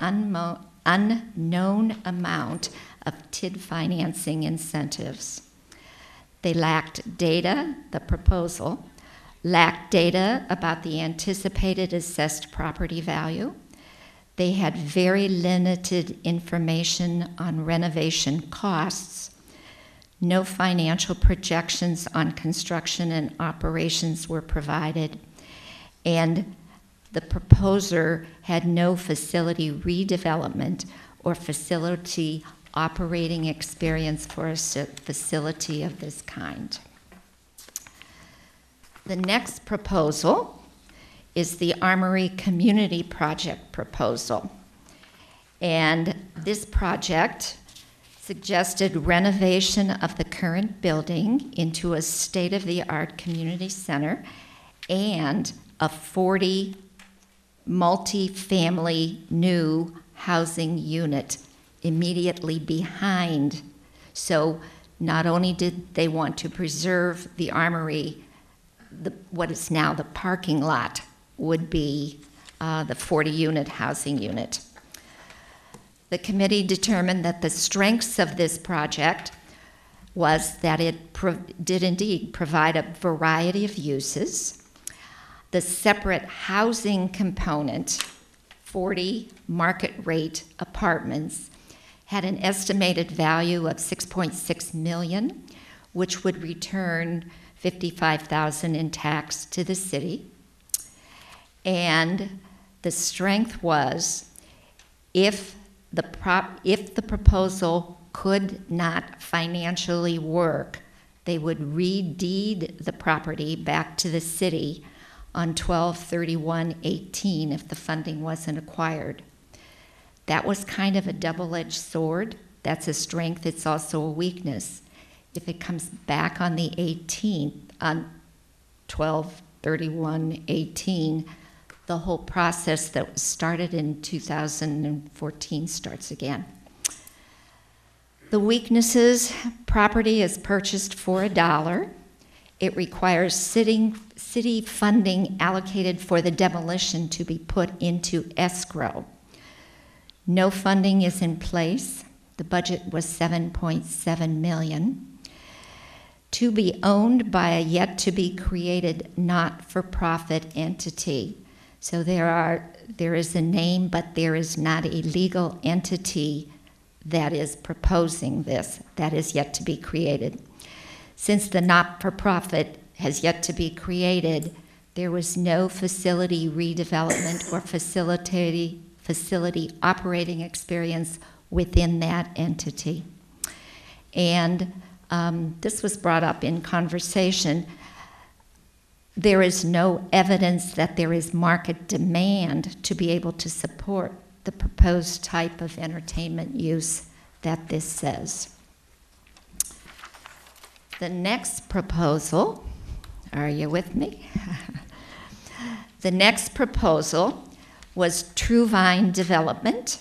unknown amount of TID financing incentives. They lacked data, the proposal, lacked data about the anticipated assessed property value. They had very limited information on renovation costs. No financial projections on construction and operations were provided. And the proposer had no facility redevelopment or facility operating experience for a facility of this kind. The next proposal is the Armory Community Project proposal. And this project suggested renovation of the current building into a state of the art community center and a 40 multi-family new housing unit immediately behind. So not only did they want to preserve the armory, the, what is now the parking lot would be uh, the 40 unit housing unit. The committee determined that the strengths of this project was that it did indeed provide a variety of uses the separate housing component, 40 market rate apartments, had an estimated value of 6.6 million, which would return 55,000 in tax to the city. And the strength was if the prop, if the proposal could not financially work, they would redeed the property back to the city on 12/31/18 if the funding wasn't acquired. That was kind of a double-edged sword. That's a strength, it's also a weakness. if it comes back on the 18th, on 12 31 18, the whole process that was started in 2014 starts again. The weaknesses property is purchased for a dollar. It requires sitting, city funding allocated for the demolition to be put into escrow. No funding is in place. The budget was 7.7 million. To be owned by a yet to be created not for profit entity. So there are there is a name, but there is not a legal entity that is proposing this, that is yet to be created. Since the not for profit has yet to be created, there was no facility redevelopment or facility, facility operating experience within that entity. And um, this was brought up in conversation. There is no evidence that there is market demand to be able to support the proposed type of entertainment use that this says. The next proposal, are you with me? *laughs* the next proposal was True Vine Development,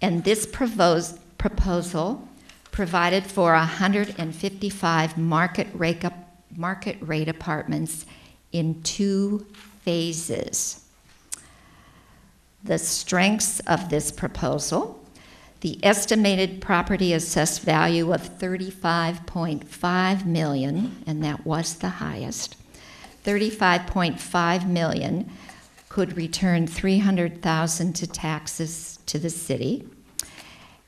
and this propos- proposal provided for 155 market rate, market rate apartments in two phases the strengths of this proposal, the estimated property assessed value of 35.5 million, and that was the highest. 35.5 million could return 300,000 to taxes to the city.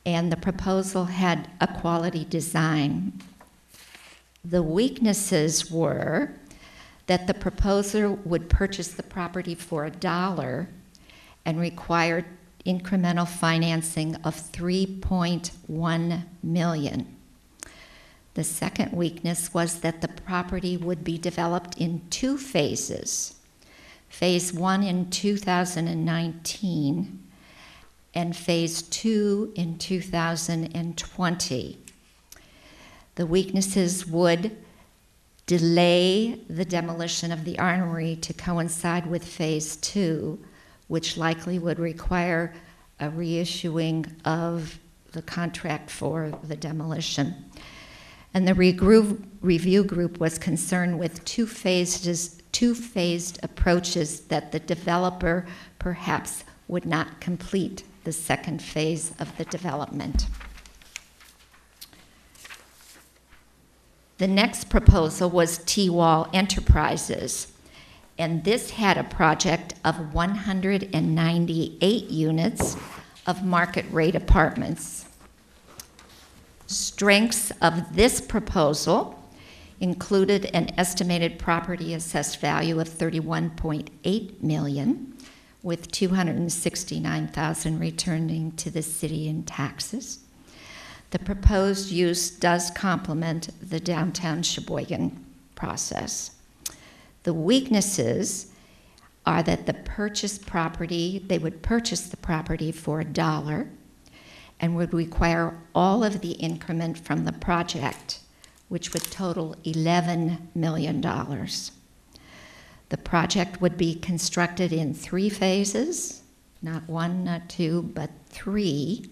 And the proposal had a quality design. The weaknesses were that the proposer would purchase the property for a dollar and required incremental financing of 3.1 million. The second weakness was that the property would be developed in two phases. Phase 1 in 2019 and phase 2 in 2020. The weaknesses would delay the demolition of the armory to coincide with phase 2 which likely would require a reissuing of the contract for the demolition. And the review group was concerned with two phased, two phased approaches that the developer perhaps would not complete the second phase of the development. The next proposal was T-Wall Enterprises and this had a project of 198 units of market rate apartments. Strengths of this proposal included an estimated property assessed value of 31.8 million with 269,000 returning to the city in taxes. The proposed use does complement the downtown Sheboygan process. The weaknesses are that the purchase property, they would purchase the property for a dollar and would require all of the increment from the project, which would total $11 million. The project would be constructed in three phases, not one, not two, but three,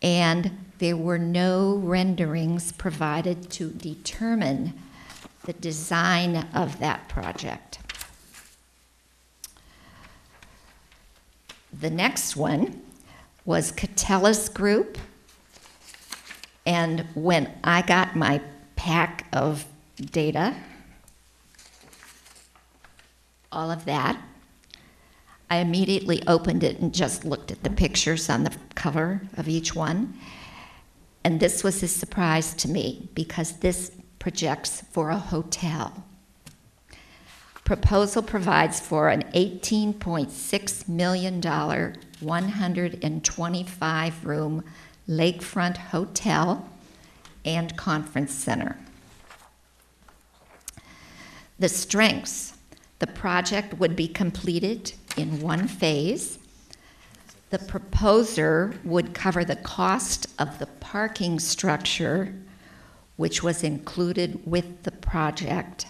and there were no renderings provided to determine the design of that project. The next one was Catellus Group. And when I got my pack of data, all of that, I immediately opened it and just looked at the pictures on the cover of each one. And this was a surprise to me because this projects for a hotel. Proposal provides for an $18.6 million, 125 room lakefront hotel and conference center. The strengths the project would be completed in one phase. The proposer would cover the cost of the parking structure which was included with the project.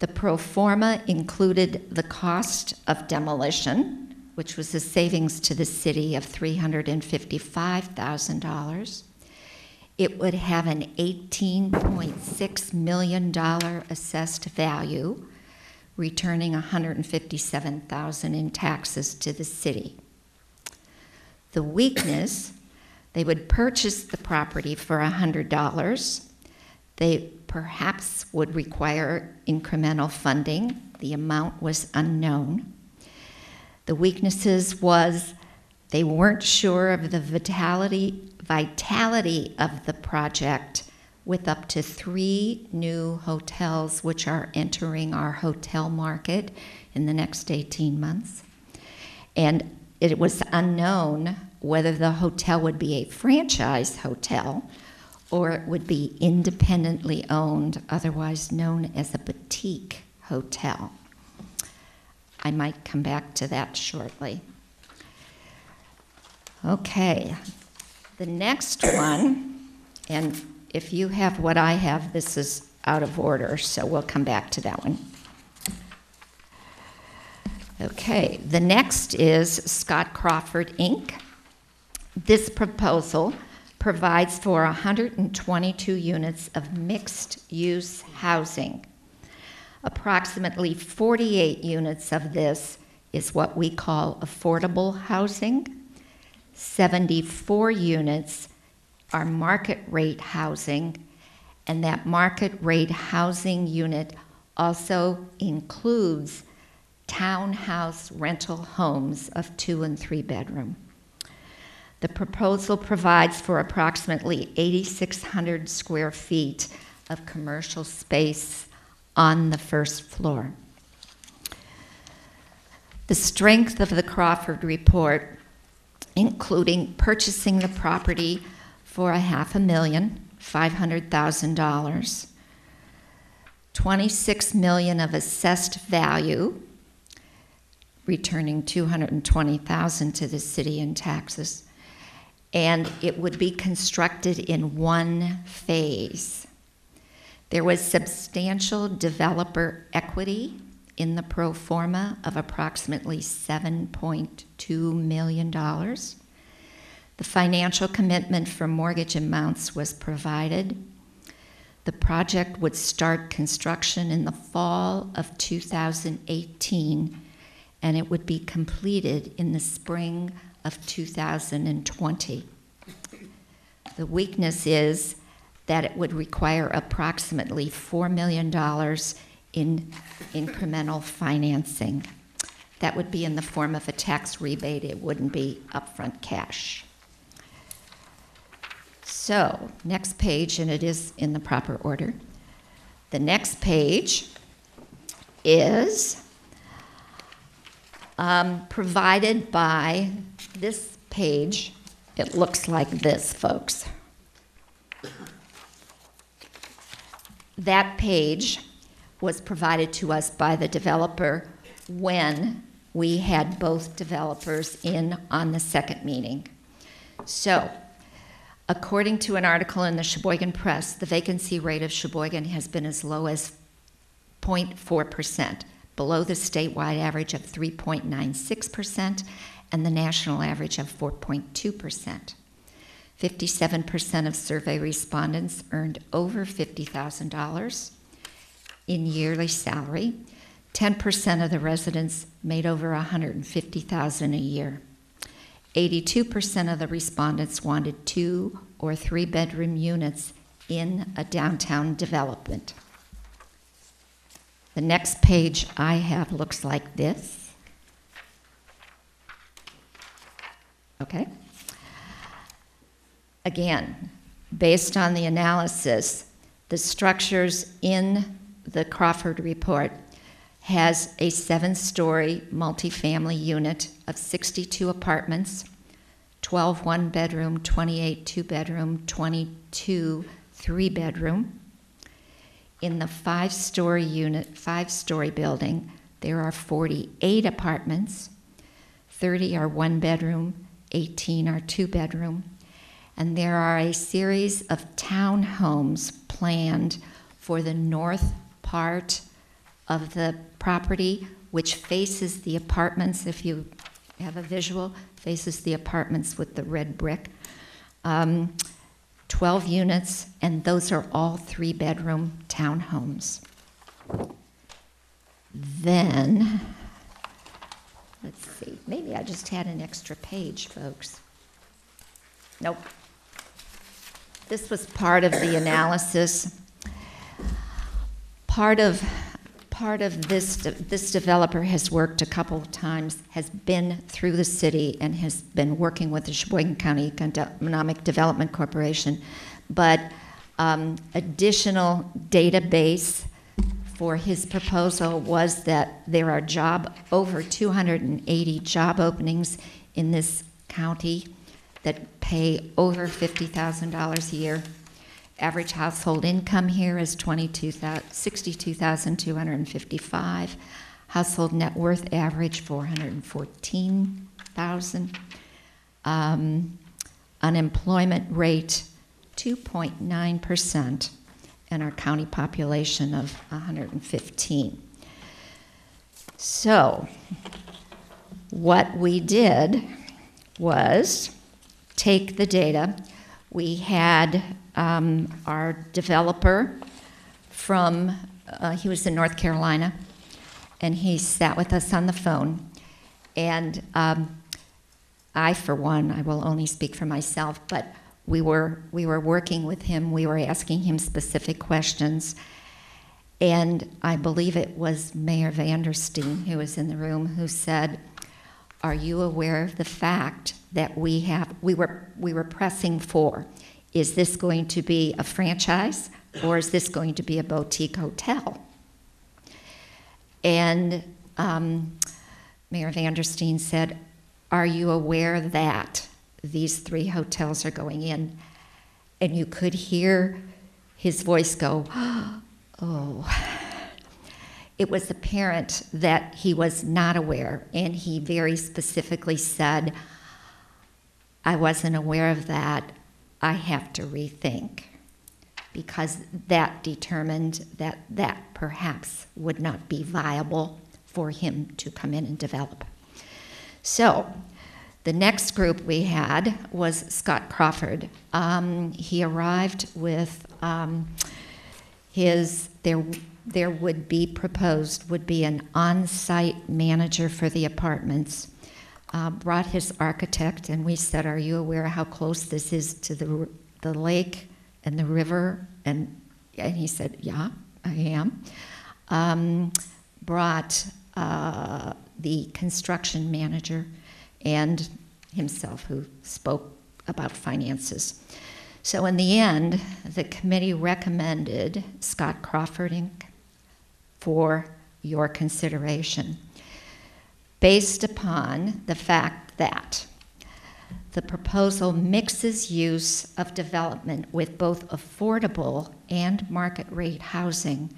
The pro forma included the cost of demolition, which was a savings to the city of $355,000. It would have an $18.6 million assessed value, returning 157,000 in taxes to the city. The weakness, they would purchase the property for $100. They perhaps would require incremental funding. The amount was unknown. The weaknesses was they weren't sure of the vitality vitality of the project with up to three new hotels which are entering our hotel market in the next 18 months. And it was unknown whether the hotel would be a franchise hotel or it would be independently owned, otherwise known as a boutique hotel. I might come back to that shortly. Okay, the next one, and if you have what I have, this is out of order, so we'll come back to that one. Okay, the next is Scott Crawford Inc. This proposal provides for 122 units of mixed use housing. Approximately 48 units of this is what we call affordable housing. 74 units are market rate housing, and that market rate housing unit also includes townhouse rental homes of two and three bedroom. The proposal provides for approximately 8,600 square feet of commercial space on the first floor. The strength of the Crawford report, including purchasing the property for a half a million, five hundred thousand dollars, 26 million of assessed value, returning 220,000 to the city in taxes, and it would be constructed in one phase. There was substantial developer equity in the pro forma of approximately $7.2 million. The financial commitment for mortgage amounts was provided. The project would start construction in the fall of 2018 and it would be completed in the spring of 2020. The weakness is that it would require approximately $4 million in incremental financing. That would be in the form of a tax rebate, it wouldn't be upfront cash. So, next page, and it is in the proper order. The next page is um, provided by this page. It looks like this, folks. That page was provided to us by the developer when we had both developers in on the second meeting. So, according to an article in the Sheboygan Press, the vacancy rate of Sheboygan has been as low as 0.4%, below the statewide average of 3.96% and the national average of 4.2%. 57% of survey respondents earned over $50,000 in yearly salary. 10% of the residents made over 150,000 a year. 82% of the respondents wanted two or three bedroom units in a downtown development. The next page I have looks like this. Okay? Again, based on the analysis, the structures in the Crawford report has a seven story multifamily unit of 62 apartments, 12 one bedroom, 28 two bedroom, 22 three bedroom. In the five story unit, five story building, there are 48 apartments, 30 are one bedroom, 18 are two bedroom, And there are a series of townhomes planned for the north part of the property, which faces the apartments, if you have a visual, faces the apartments with the red brick. Um, 12 units, and those are all three bedroom townhomes. Then, let's see, maybe I just had an extra page, folks. Nope. This was part of the analysis. Part of, part of this, this developer has worked a couple of times, has been through the city and has been working with the Sheboygan County Economic Development Corporation. But um, additional database for his proposal was that there are job, over 280 job openings in this county that pay over $50,000 a year. Average household income here is 62,255. Household net worth average 414,000. Um, unemployment rate 2.9% and our county population of 115. So, what we did was take the data. We had um, our developer from, uh, he was in North Carolina, and he sat with us on the phone. And um, I, for one, I will only speak for myself, but we were, we were working with him, we were asking him specific questions. And I believe it was Mayor Vandersteen who was in the room who said, Are you aware of the fact that we have, we were, we were pressing for? Is this going to be a franchise or is this going to be a boutique hotel? And um, Mayor Vandersteen said, Are you aware that these three hotels are going in? And you could hear his voice go, *gasps* Oh. It was apparent that he was not aware, and he very specifically said, I wasn't aware of that. I have to rethink because that determined that that perhaps would not be viable for him to come in and develop. So, the next group we had was Scott Crawford. Um, he arrived with um, his, there, there would be proposed, would be an on site manager for the apartments uh, brought his architect, and we said, Are you aware how close this is to the, the lake and the river? And, and he said, Yeah, I am. Um, brought uh, the construction manager and himself, who spoke about finances. So, in the end, the committee recommended Scott Crawford Inc. for your consideration based upon the fact that the proposal mixes use of development with both affordable and market rate housing.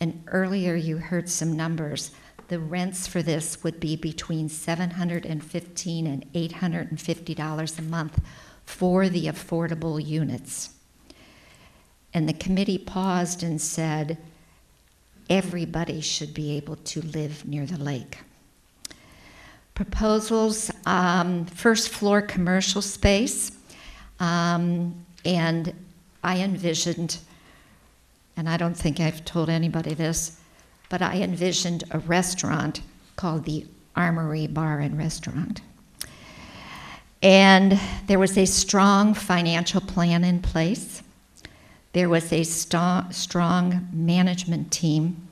And earlier you heard some numbers. The rents for this would be between 715 and $850 a month for the affordable units. And the committee paused and said, everybody should be able to live near the lake proposals um, first floor commercial space. Um, and I envisioned, and I don't think I've told anybody this, but I envisioned a restaurant called the Armory Bar and Restaurant. And there was a strong financial plan in place. There was a st- strong management team.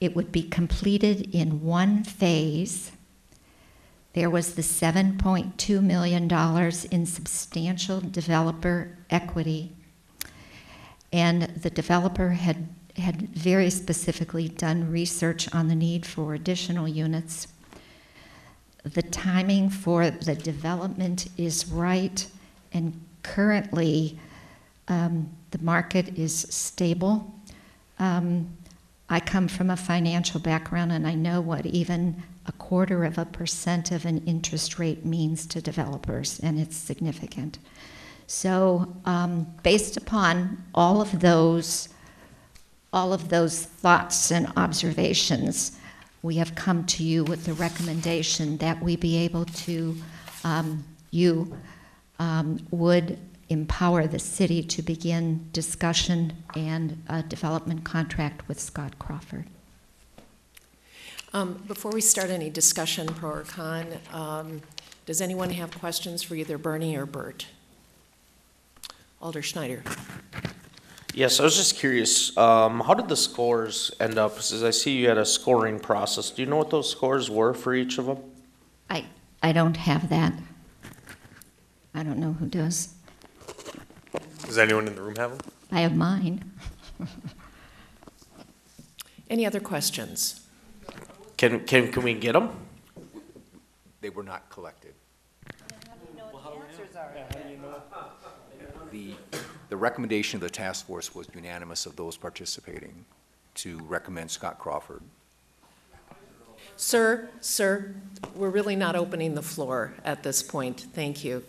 It would be completed in one phase there was the $7.2 million in substantial developer equity. And the developer had, had very specifically done research on the need for additional units. The timing for the development is right, and currently um, the market is stable. Um, I come from a financial background and I know what even a quarter of a percent of an interest rate means to developers, and it's significant. So, um, based upon all of those, all of those thoughts and observations, we have come to you with the recommendation that we be able to, um, you um, would empower the city to begin discussion and a development contract with Scott Crawford. Um, Before we start any discussion, pro or con, um, does anyone have questions for either Bernie or Bert? Alder Schneider. Yes, I was just curious, um, how did the scores end up? Because I see you had a scoring process. Do you know what those scores were for each of them? I, I don't have that. I don't know who does. Does anyone in the room have them? I have mine. Any other questions? Can, can, can we get them? They were not collected. The, the recommendation of the task force was unanimous of those participating to recommend Scott Crawford. Sir, sir, we're really not opening the floor at this point. Thank you.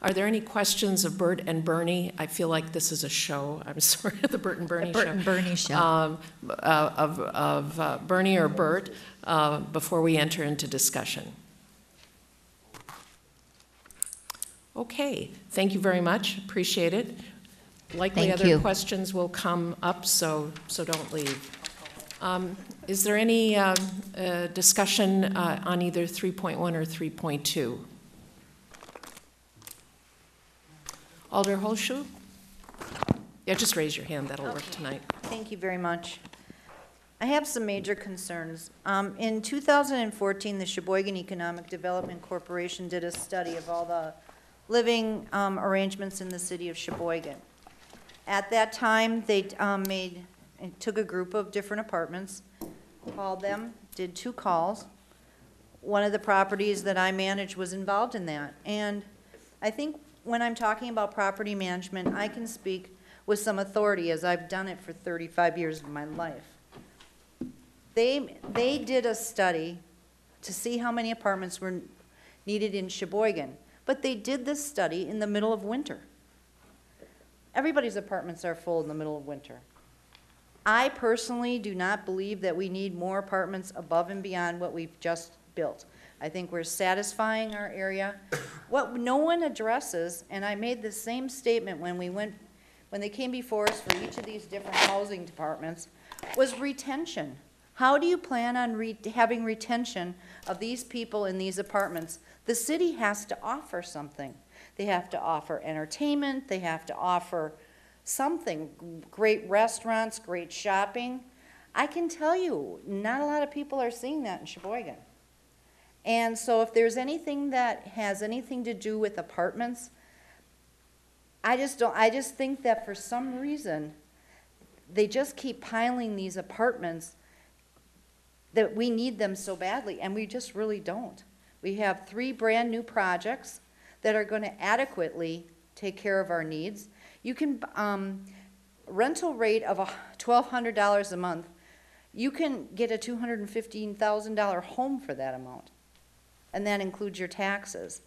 Are there any questions of Bert and Bernie? I feel like this is a show. *laughs* I'm sorry, the Bert and Bernie show. Bert and Bernie show. Um, uh, Of, of uh, Bernie or Bert, uh, before we enter into discussion. Okay, thank you very much. Appreciate it. Likely Thank other you. questions will come up, so, so don't leave. Um, Is there any um, uh, discussion uh, on either 3.1 or 3.2? Alder Holshu? Yeah, just raise your hand, that'll work tonight. Thank you very much. I have some major concerns. Um, In 2014, the Sheboygan Economic Development Corporation did a study of all the living um, arrangements in the city of Sheboygan. At that time, they um, made, took a group of different apartments, called them, did two calls. One of the properties that I manage was involved in that. And I think when I'm talking about property management, I can speak with some authority, as I've done it for 35 years of my life. They, they did a study to see how many apartments were needed in Sheboygan, but they did this study in the middle of winter. Everybody's apartments are full in the middle of winter. I personally do not believe that we need more apartments above and beyond what we've just built. I think we're satisfying our area. *coughs* What no one addresses, and I made the same statement when we went, when they came before us for each of these different housing departments, was retention. How do you plan on re- having retention of these people in these apartments? The city has to offer something. They have to offer entertainment, they have to offer something, great restaurants, great shopping. I can tell you, not a lot of people are seeing that in Sheboygan. And so if there's anything that has anything to do with apartments, I just don't, I just think that for some reason, they just keep piling these apartments that we need them so badly, and we just really don't. We have three brand-new projects that are going to adequately take care of our needs. You can, um, rental rate of twelve hundred dollars a month, you can get a two hundred and fifteen thousand dollar home for that amount. And that includes your taxes.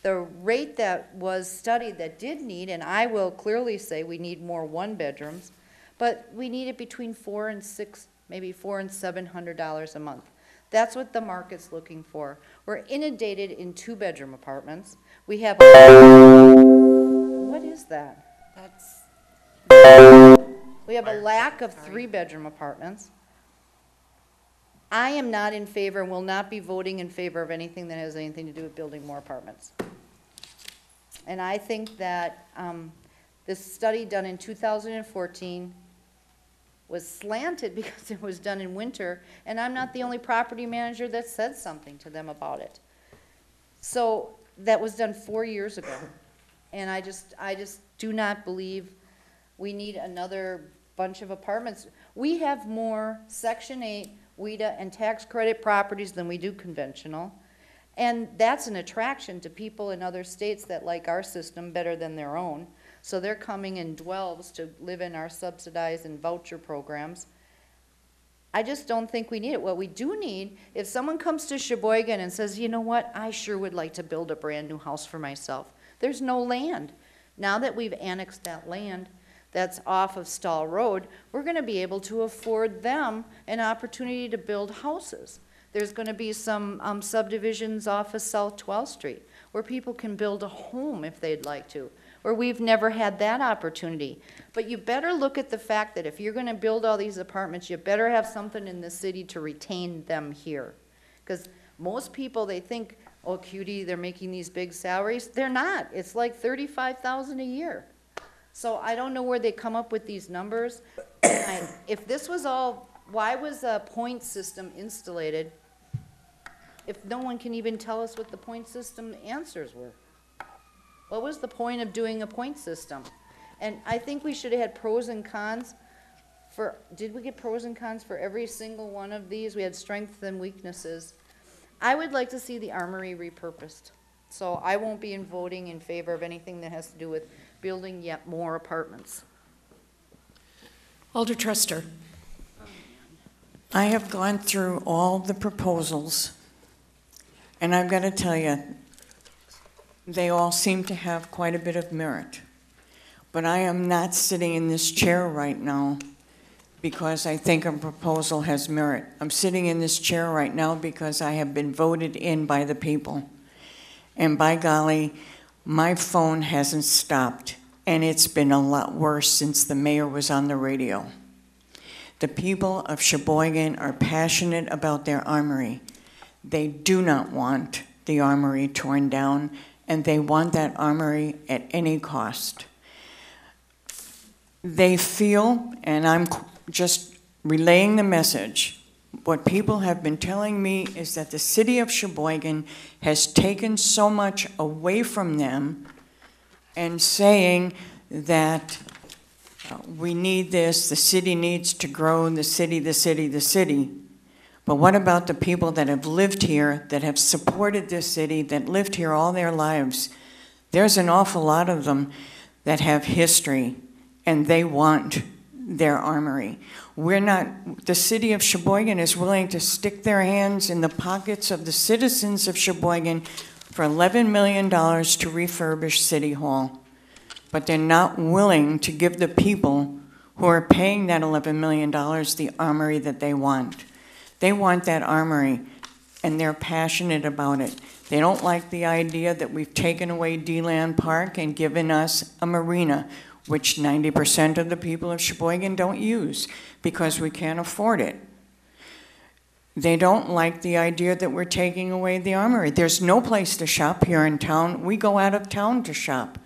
The rate that was studied that did need, and I will clearly say we need more one-bedrooms, but we need it between four and six, maybe four and seven hundred dollars a month. That's what the market's looking for. We're inundated in two-bedroom apartments. We have, what is that? That's. We have a lack of three-bedroom apartments. I am not in favor and will not be voting in favor of anything that has anything to do with building more apartments. And I think that um, this study done in 2014 was slanted *laughs* because it was done in winter, and I'm not the only property manager that said something to them about it. So that was done four years ago. And I just, I just do not believe we need another bunch of apartments. We have more Section 8, WHEDA, and tax credit properties than we do conventional. And that's an attraction to people in other states that like our system better than their own. So they're coming in dwells to live in our subsidized and voucher programs. I just don't think we need it. What we do need, if someone comes to Sheboygan and says, you know what, I sure would like to build a brand-new house for myself, there's no land. Now that we've annexed that land that's off of Stahl Road, we're gonna be able to afford them an opportunity to build houses. There's gonna be some um, subdivisions off of South 12th Street where people can build a home if they'd like to, where we've never had that opportunity. But you better look at the fact that if you're gonna build all these apartments, you better have something in the city to retain them here. Because most people, they think, oh, cutie, they're making these big salaries. They're not. It's like thirty-five thousand a year. So I don't know where they come up with these numbers. I- If this was all, why was a point system installated if no one can even tell us what the point system answers were? What was the point of doing a point system? And I think we should have had pros and cons for, did we get pros and cons for every single one of these? We had strengths and weaknesses. I would like to see the armory repurposed. So I won't be in voting in favor of anything that has to do with building yet more apartments. Alder Truster. I have gone through all the proposals, and I've got to tell you, they all seem to have quite a bit of merit. But I am not sitting in this chair right now because I think a proposal has merit. I'm sitting in this chair right now because I have been voted in by the people. And by golly, my phone hasn't stopped, and it's been a lot worse since the mayor was on the radio. The people of Sheboygan are passionate about their armory. They do not want the armory torn down, and they want that armory at any cost. They feel, and I'm just relaying the message, what people have been telling me is that the city of Sheboygan has taken so much away from them and saying that uh, we need this, the city needs to grow, the city, the city, the city. But what about the people that have lived here, that have supported this city, that lived here all their lives? There's an awful lot of them that have history, and they want their armory. We're not, the city of Sheboygan is willing to stick their hands in the pockets of the citizens of Sheboygan for $11 million to refurbish City Hall. But they're not willing to give the people who are paying that $11 million the armory that they want. They want that armory, and they're passionate about it. They don't like the idea that we've taken away Deland Park and given us a marina, which 90% of the people of Sheboygan don't use because we can't afford it. They don't like the idea that we're taking away the armory. There's no place to shop here in town. We go out of town to shop.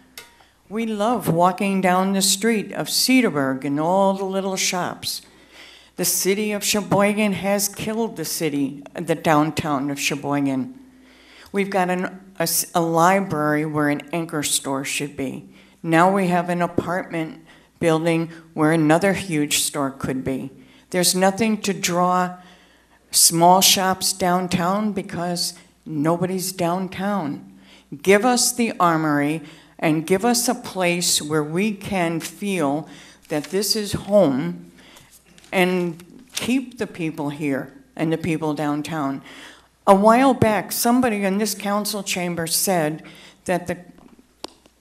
We love walking down the street of Cedarburg and all the little shops. The city of Sheboygan has killed the city, the downtown of Sheboygan. We've got an, a, a library where an anchor store should be. Now we have an apartment building where another huge store could be. There's nothing to draw small shops downtown because nobody's downtown. Give us the armory and give us a place where we can feel that this is home and keep the people here and the people downtown. A while back, somebody in this council chamber said that the,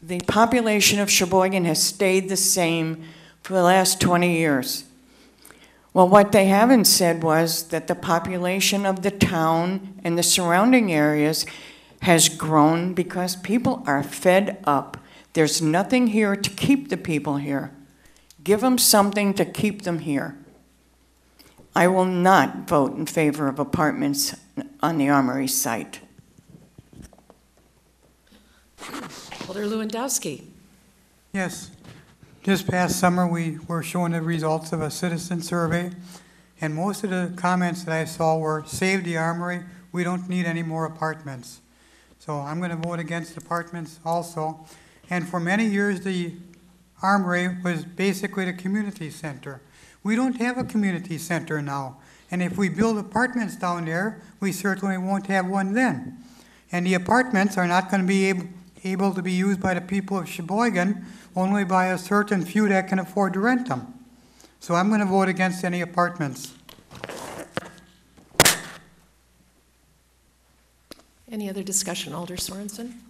the population of Sheboygan has stayed the same for the last 20 years. Well, what they haven't said was that the population of the town and the surrounding areas has grown because people are fed up. There's nothing here to keep the people here. Give them something to keep them here. I will not vote in favor of apartments on the Armory site. Alder Lewandowski. Yes. This past summer, we were shown the results of a citizen survey, and most of the comments that I saw were, save the armory, we don't need any more apartments. So I'm going to vote against apartments also. And for many years, the armory was basically the community center. We don't have a community center now. And if we build apartments down there, we certainly won't have one then. And the apartments are not going to be able, able to be used by the people of Sheboygan, only by a certain few that can afford to rent them. So I'm going to vote against any apartments. Any other discussion, Alder Sorenson?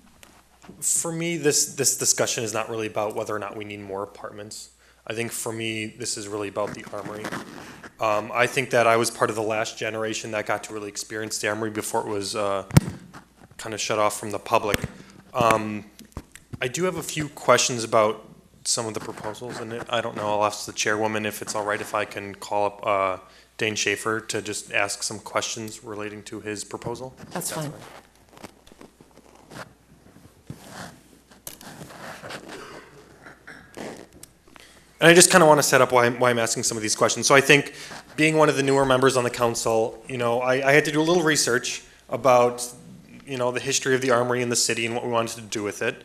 For me, this, this discussion is not really about whether or not we need more apartments. I think for me, this is really about the armory. Um, I think that I was part of the last generation that got to really experience the armory before it was, uh, kind of shut off from the public. Um, I do have a few questions about some of the proposals, and I don't know, I'll ask the chairwoman if it's all right if I can call up, uh, Dane Schaefer to just ask some questions relating to his proposal? That's fine. And I just kind of want to set up why, I'm- why I'm asking some of these questions. So I think, being one of the newer members on the council, you know, I, I had to do a little research about, you know, the history of the armory in the city and what we wanted to do with it.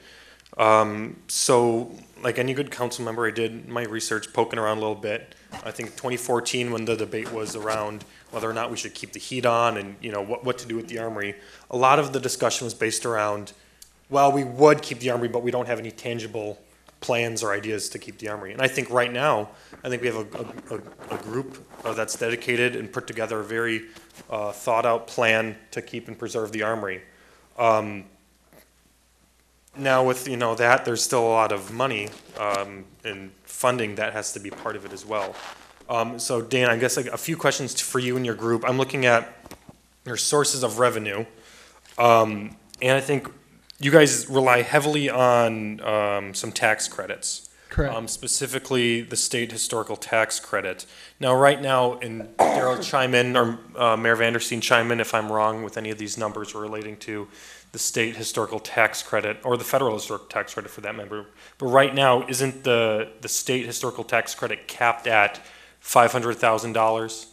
Um, so, like any good council member, I did my research, poking around a little bit. I think 2014, when the debate was around whether or not we should keep the heat on and, you know, what, what to do with the armory, a lot of the discussion was based around, well, we would keep the armory, but we don't have any tangible plans or ideas to keep the armory. And I think right now, I think we have a, a, a group uh, that's dedicated and put together a very uh, thought out plan to keep and preserve the armory. Um, now with, you know, that, there's still a lot of money um, and funding that has to be part of it as well. Um, so Dan, I guess like a few questions for you and your group. I'm looking at your sources of revenue. Um, and I think you guys rely heavily on um, some tax credits. Correct. Um, specifically, the state historical tax credit. Now, right now, and Daryl chime in, or uh, Mayor Vandersteen chime in if I'm wrong with any of these numbers relating to the state historical tax credit, or the federal historical tax credit for that member. But right now, isn't the, the state historical tax credit capped at $500,000?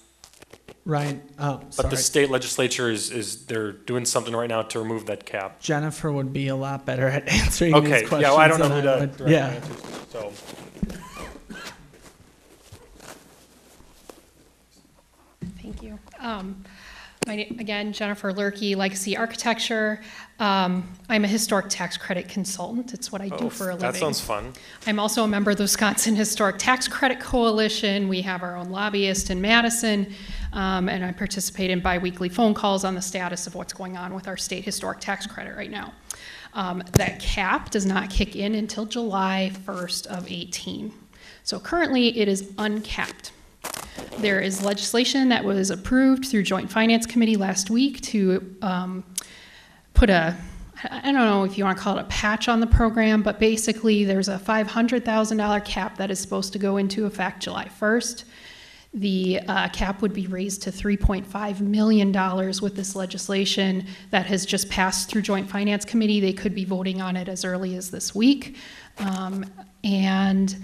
Ryan, oh, But sorry. the state legislature is, is, they're doing something right now to remove that cap. Jennifer would be a lot better at *laughs* answering Okay, these yeah, questions. well, I don't know than who I to would. direct Yeah. my answers to, so. Thank you. Um, My, again, Jennifer Lehrke, Legacy Architecture. Um, I'm a historic tax credit consultant. It's what I do Oh, for a living. That sounds fun. I'm also a member of the Wisconsin Historic Tax Credit Coalition. We have our own lobbyist in Madison, um, and I participate in biweekly phone calls on the status of what's going on with our state historic tax credit right now. Um, that cap does not kick in until July 1st of 18. So currently, it is uncapped. There is legislation that was approved through Joint Finance Committee last week to um, put a, I don't know if you want to call it a patch on the program, but basically there's a $500,000 cap that is supposed to go into effect July 1st. The uh, cap would be raised to $3.5 million with this legislation that has just passed through Joint Finance Committee. They could be voting on it as early as this week. Um, and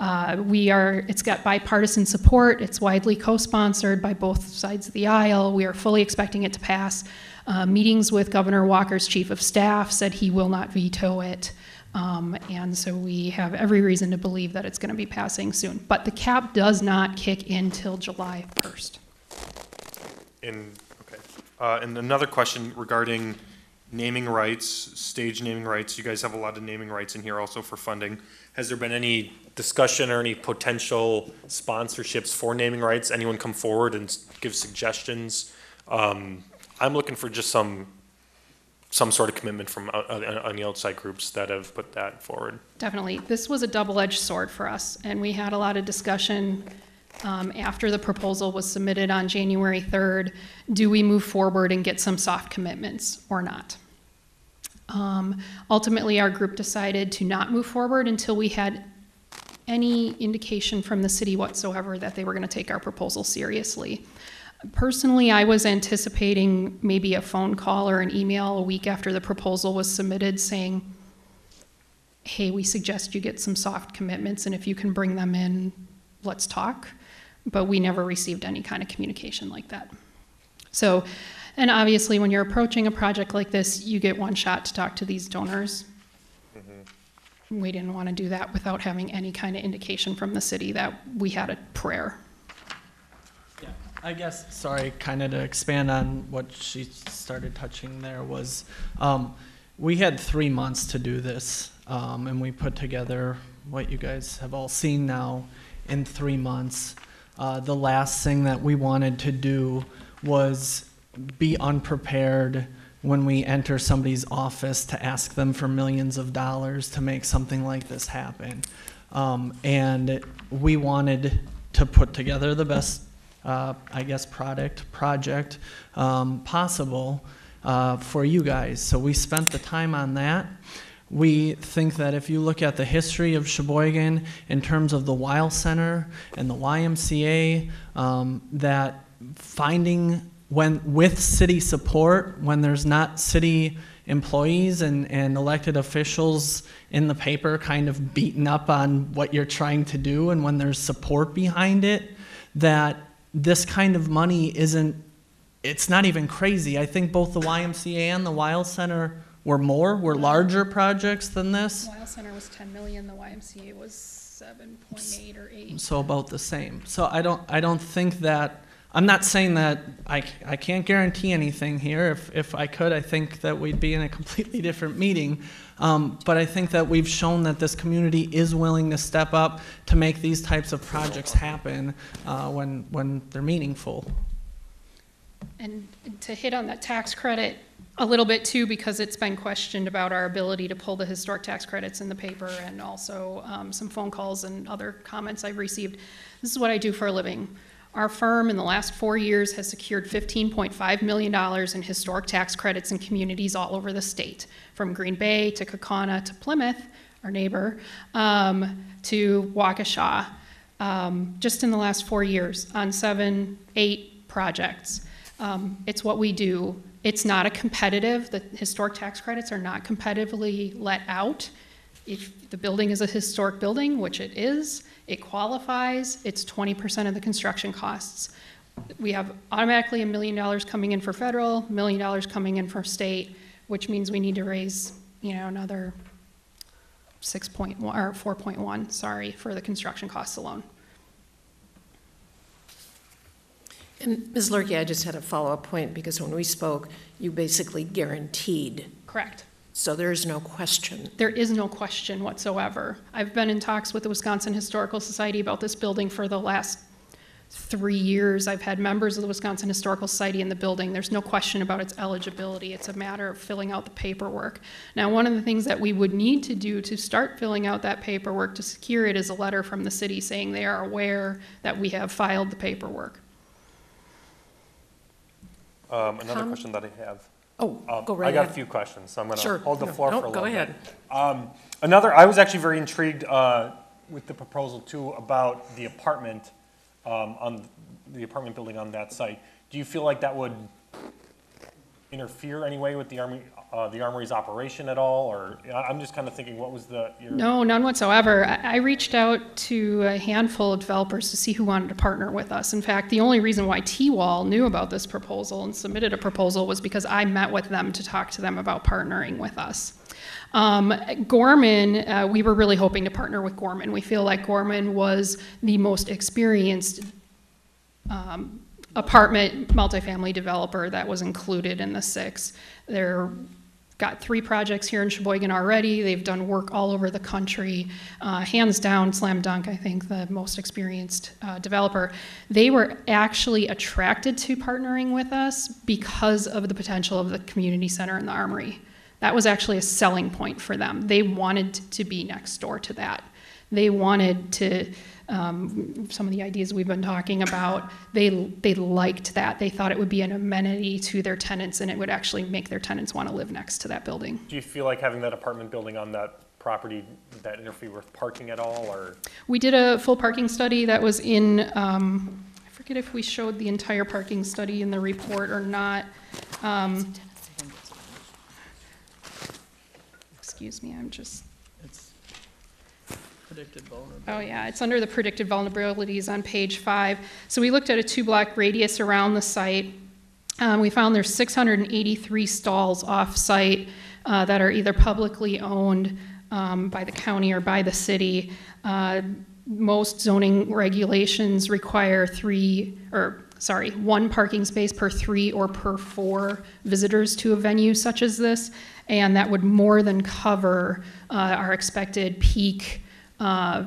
uh, we are, it's got bipartisan support. It's widely co-sponsored by both sides of the aisle. We are fully expecting it to pass. Uh, meetings with Governor Walker's chief of staff said he will not veto it. Um, and so we have every reason to believe that it's going to be passing soon. But the cap does not kick in till July 1st. And, okay. Uh, and another question regarding naming rights, stage naming rights. You guys have a lot of naming rights in here also for funding. Has there been any discussion or any potential sponsorships for naming rights? Anyone come forward and give suggestions? Um, I'm looking for just some, some sort of commitment from, uh, uh, on the outside groups that have put that forward. Definitely. This was a double-edged sword for us, and we had a lot of discussion um, after the proposal was submitted on January 3rd. Do we move forward and get some soft commitments or not? Um, Ultimately, our group decided to not move forward until we had any indication from the city whatsoever that they were going to take our proposal seriously. Personally, I was anticipating maybe a phone call or an email a week after the proposal was submitted saying, hey, we suggest you get some soft commitments, and if you can bring them in, let's talk. But we never received any kind of communication like that. So, and obviously, when you're approaching a project like this, you get one shot to talk to these donors. We didn't want to do that without having any kind of indication from the city that we had a prayer. I guess, sorry, kind of to expand on what she started touching there was, um, we had three months to do this, um, and we put together what you guys have all seen now in three months. Uh, the last thing that we wanted to do was be unprepared when we enter somebody's office to ask them for millions of dollars to make something like this happen. Um, and we wanted to put together the best, uh, I guess, product, project um, possible uh, for you guys. So we spent the time on that. We think that if you look at the history of Sheboygan in terms of the Weill Center and the YMCA, um, that finding when with city support, when there's not city employees and, and elected officials in the paper kind of beaten up on what you're trying to do, and when there's support behind it, that this kind of money isn't, it's not even crazy. I think both the YMCA and the Weill Center were more, were larger projects than this. Weill Center was ten million, the YMCA was seven point eight or eight. So about the same. So I don't, I don't think that, I'm not saying that I, I can't guarantee anything here. If, if I could, I think that we'd be in a *laughs* completely different meeting. Um, but I think that we've shown that this community is willing to step up to make these types of projects happen uh, when, when they're meaningful. And to hit on that tax credit a little bit too, because it's been questioned about our ability to pull the historic tax credits in the paper and also um, some phone calls and other comments I've received. This is what I do for a living. Our firm in the last four years has secured $15.5 million in historic tax credits in communities all over the state, from Green Bay to Kaukauna to Plymouth, our neighbor, um, to Waukesha, um, just in the last four years on seven, eight projects. Um, it's what we do. It's not a competitive, the historic tax credits are not competitively let out. If the building is a historic building, which it is, it qualifies, it's 20% of the construction costs. We have automatically a million dollars coming in for federal, million dollars coming in for state, which means we need to raise, you know, another 6.1, or 4.1, sorry, for the construction costs alone. And Ms. Lehrke, I just had a follow-up point, because when we spoke, you basically guaranteed. Correct. So there is no question. There is no question whatsoever. I've been in talks with the Wisconsin Historical Society about this building for the last three years. I've had members of the Wisconsin Historical Society in the building. There's no question about its eligibility. It's a matter of filling out the paperwork. Now, one of the things that we would need to do to start filling out that paperwork to secure it is a letter from the city saying they are aware that we have filed the paperwork. Um, another Com- question that I have. Oh, Um, go right I got a few questions, so I'm gonna hold the No, floor no, for a go little bit. Go ahead. Um, another, I was actually very intrigued, uh, with the proposal too about the apartment, um, on the apartment building on that site. Do you feel like that would interfere anyway with the army, uh, the armory's operation at all, or, I'm just kind of thinking, what was the, your? No, none whatsoever. I I reached out to a handful of developers to see who wanted to partner with us. In fact, the only reason why T. Wall knew about this proposal and submitted a proposal was because I met with them to talk to them about partnering with us. Um, Gorman, uh, we were really hoping to partner with Gorman. We feel like Gorman was the most experienced um, apartment multifamily developer that was included in the six. They're got three projects here in Sheboygan already. They've done work all over the country. Uh, hands down, slam dunk, I think, the most experienced uh, developer. They were actually attracted to partnering with us because of the potential of the community center and the armory. That was actually a selling point for them. They wanted to be next door to that. They wanted to, um, some of the ideas we've been talking about, they, they liked that. They thought it would be an amenity to their tenants and it would actually make their tenants want to live next to that building. Do you feel like having that apartment building on that property, that interfere with parking at all, or? We did a full parking study that was in, um, I forget if we showed the entire parking study in the report or not. Um, Excuse me, I'm just, Predicted oh yeah, it's under the predicted vulnerabilities on page five. So we looked at a two-block radius around the site. Um, we found there's 683 stalls off-site uh, that are either publicly owned um, by the county or by the city. Uh, most zoning regulations require three, or sorry, one parking space per three or per four visitors to a venue such as this, and that would more than cover uh, our expected peak uh,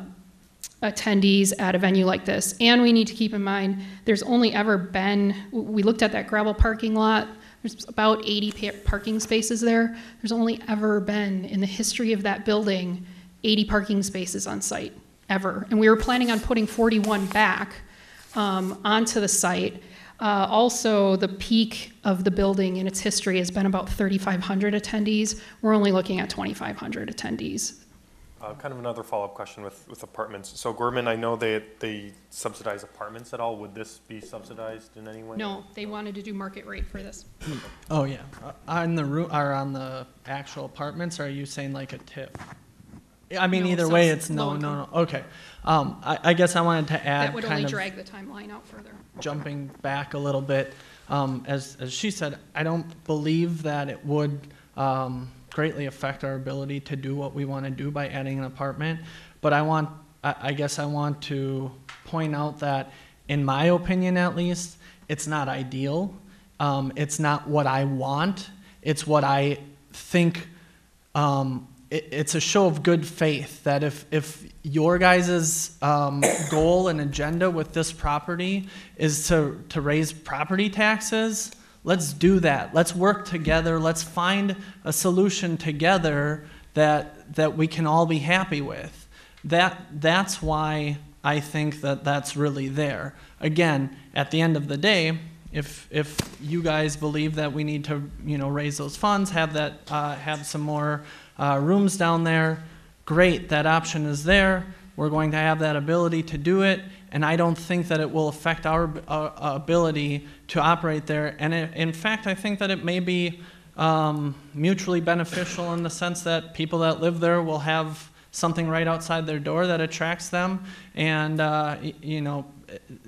attendees at a venue like this. And we need to keep in mind, there's only ever been, we looked at that gravel parking lot There's about 80 pa- parking spaces there. There's only ever been, in the history of that building, 80 parking spaces on site, ever. And we were planning on putting 41 back um, onto the site. Uh, Also, the peak of the building in its history has been about 3,500 attendees. We're only looking at 2,500 attendees. Uh, kind of another follow-up question with, with apartments. So Gorman, I know they, they subsidize apartments at all. Would this be subsidized in any way? No, they wanted to do market rate for this. *clears throat* Oh, yeah. Uh, On the roo, or on the actual apartments, or are you saying like a tip? I mean, No, either so way, it's it's no, no, no, okay. Um, I, I guess I wanted to add That would kind only of drag the timeline out further. jumping back a little bit, um, as, as she said, I don't believe that it would um, greatly affect our ability to do what we want to do by adding an apartment. But I want, I, guess I want to point out that, in my opinion at least, it's not ideal. Um, it's not what I want. It's what I think um, it, it's a show of good faith that if, if your guys' um, *coughs* goal and agenda with this property is to, to raise property taxes, let's do that. Let's work together. Let's find a solution together that, that we can all be happy with. That, that's why I think that that's really there. Again, at the end of the day, if, if you guys believe that we need to, you know, raise those funds, have that, uh, have some more, uh, rooms down there, great, that option is there. We're going to have that ability to do it, and I don't think that it will affect our, uh, ability to operate there. And it, in fact, I think that it may be, um, mutually beneficial in the sense that people that live there will have something right outside their door that attracts them, and, uh, you know,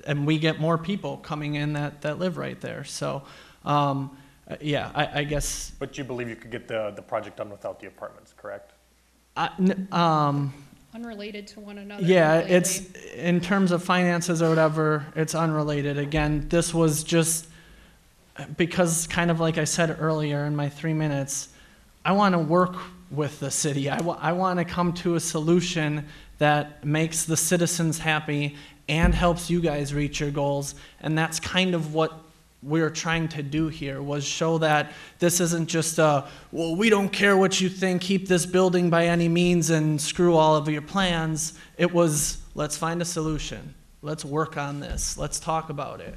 and we get more people coming in that, that live right there. So, um, uh, yeah, I, I guess, But you believe you could get the, the project done without the apartments, correct? I, n- um, Unrelated to one another. yeah, completely. it's, in terms of finances or whatever, it's unrelated. Again, this was just, because kind of like I said earlier in my three minutes, I want to work with the city. I want to come to a solution that makes the citizens happy and helps you guys reach your goals. And that's kind of what we're trying to do here was show that this isn't just a, well, we don't care what you think, keep this building by any means and screw all of your plans. It was, let's find a solution. Let's work on this. Let's talk about it.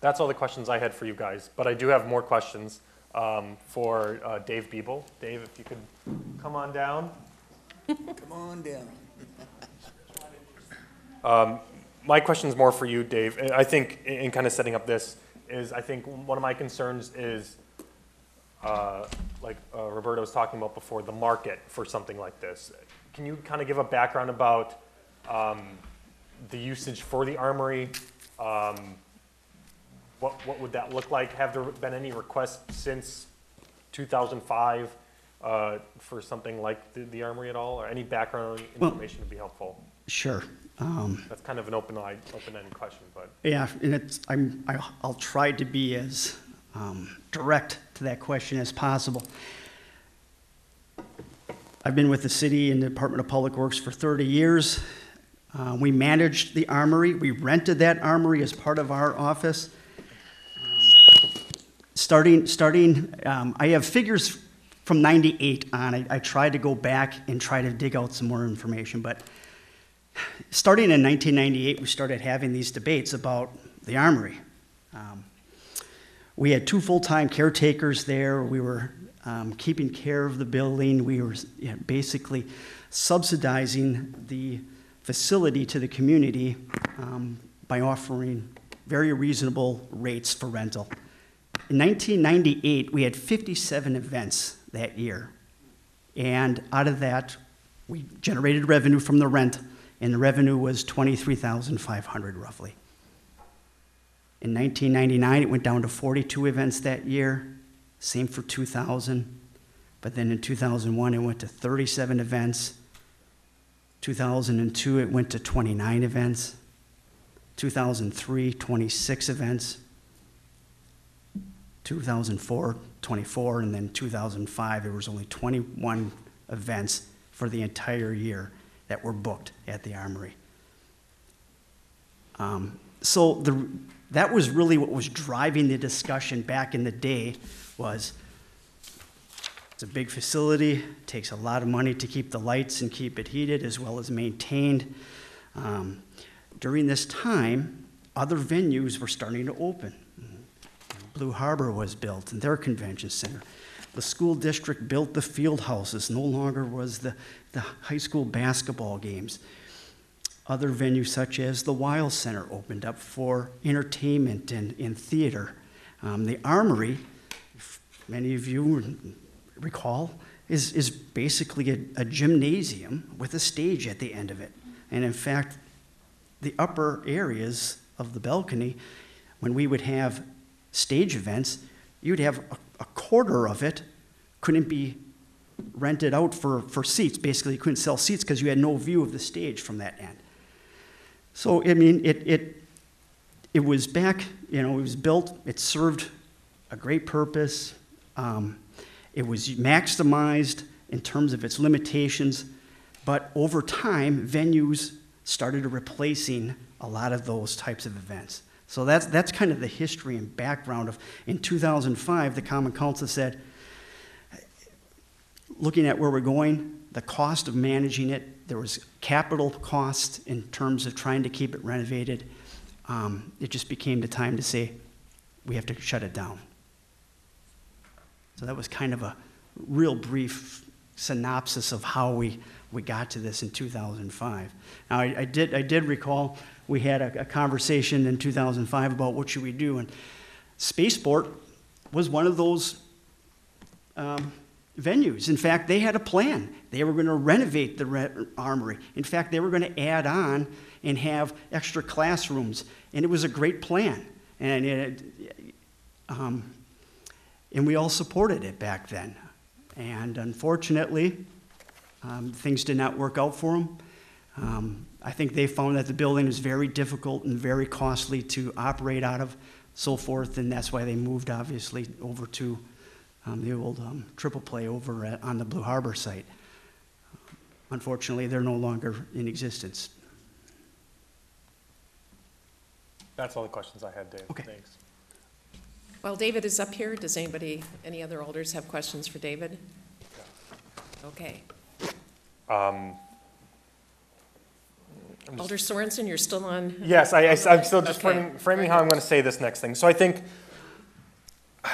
That's all the questions I had for you guys, but I do have more questions um, for uh, Dave Biebel. Dave, if you could come on down. Come on down. Um, My question is more for you, Dave. I think in in kind of setting up this is, I think one of my concerns is, uh, like uh, Roberta was talking about before, the market for something like this. Can you kind of give a background about um, the usage for the armory? Um, What, what would that look like? Have there been any requests since 2005 uh, for something like the the armory at all? Or any background Well- information would be helpful? Sure. Um, That's kind of an open, open-ended question, but. Yeah, and it's, I'm, I- I'll try to be as um, direct to that question as possible. I've been with the city and the Department of Public Works for 30 years. Uh, We managed the armory, we rented that armory as part of our office. Um, Starting, starting, um, I have figures from 98 on. I, I tried to go back and try to dig out some more information, but starting in 1998, we started having these debates about the armory. Um, we had two full-time caretakers there. We were um, keeping care of the building. We were yeah, basically subsidizing the facility to the community um, by offering very reasonable rates for rental. In 1998, we had 57 events that year. And out of that, we generated revenue from the rent, and the revenue was 23,500 roughly. In 1999, it went down to 42 events that year, same for 2000. But then in 2001, it went to 37 events. 2002, it went to 29 events. 2003, 26 events. 2004, 24, and then 2005, there was only 21 events for the entire year that were booked at the Armory. Um, so the, that was really what was driving the discussion back in the day was it's a big facility, takes a lot of money to keep the lights and keep it heated as well as maintained. Um, during this time, other venues were starting to open. Blue Harbor was built and their convention center. The school district built the field houses, no longer was the, the high school basketball games. Other venues such as the Weill Center opened up for entertainment and, and theater. Um, the Armory, many of you recall, is, is basically a, a gymnasium with a stage at the end of it. And in fact, the upper areas of the balcony, when we would have stage events, you'd have a, a quarter of it couldn't be rented out for, for seats. Basically, you couldn't sell seats because you had no view of the stage from that end. So, I mean, it, it, it was back, you know, it was built, it served a great purpose. Um, it was maximized in terms of its limitations, but over time, venues started replacing a lot of those types of events. So that's, that's kind of the history and background of, in 2005, the Common Council said, looking at where we're going, the cost of managing it, there was capital cost in terms of trying to keep it renovated. Um, it just became the time to say, we have to shut it down. So that was kind of a real brief synopsis of how we, we got to this in 2005. Now, I, I did, I did recall we had a, a, conversation in 2005 about what should we do, and Spaceport was one of those um, venues. In fact, they had a plan. They were going to renovate the re- armory. In fact, they were going to add on and have extra classrooms, and it was a great plan. And it, um, and we all supported it back then. And unfortunately, um, things did not work out for them. Um, I think they found that the building was very difficult and very costly to operate out of, so forth, and that's why they moved, obviously, over to um, the old um, triple play over at, on the Blue Harbor site. Unfortunately, they're no longer in existence. That's all the questions I had, Dave. Okay. Thanks. While David is up here, does anybody, any other alders have questions for David? Okay. Um, Alder Sorenson, you're still on? Yes, I, I, am still just Okay. framing, framing how I'm going to say this next thing. So I think *sighs*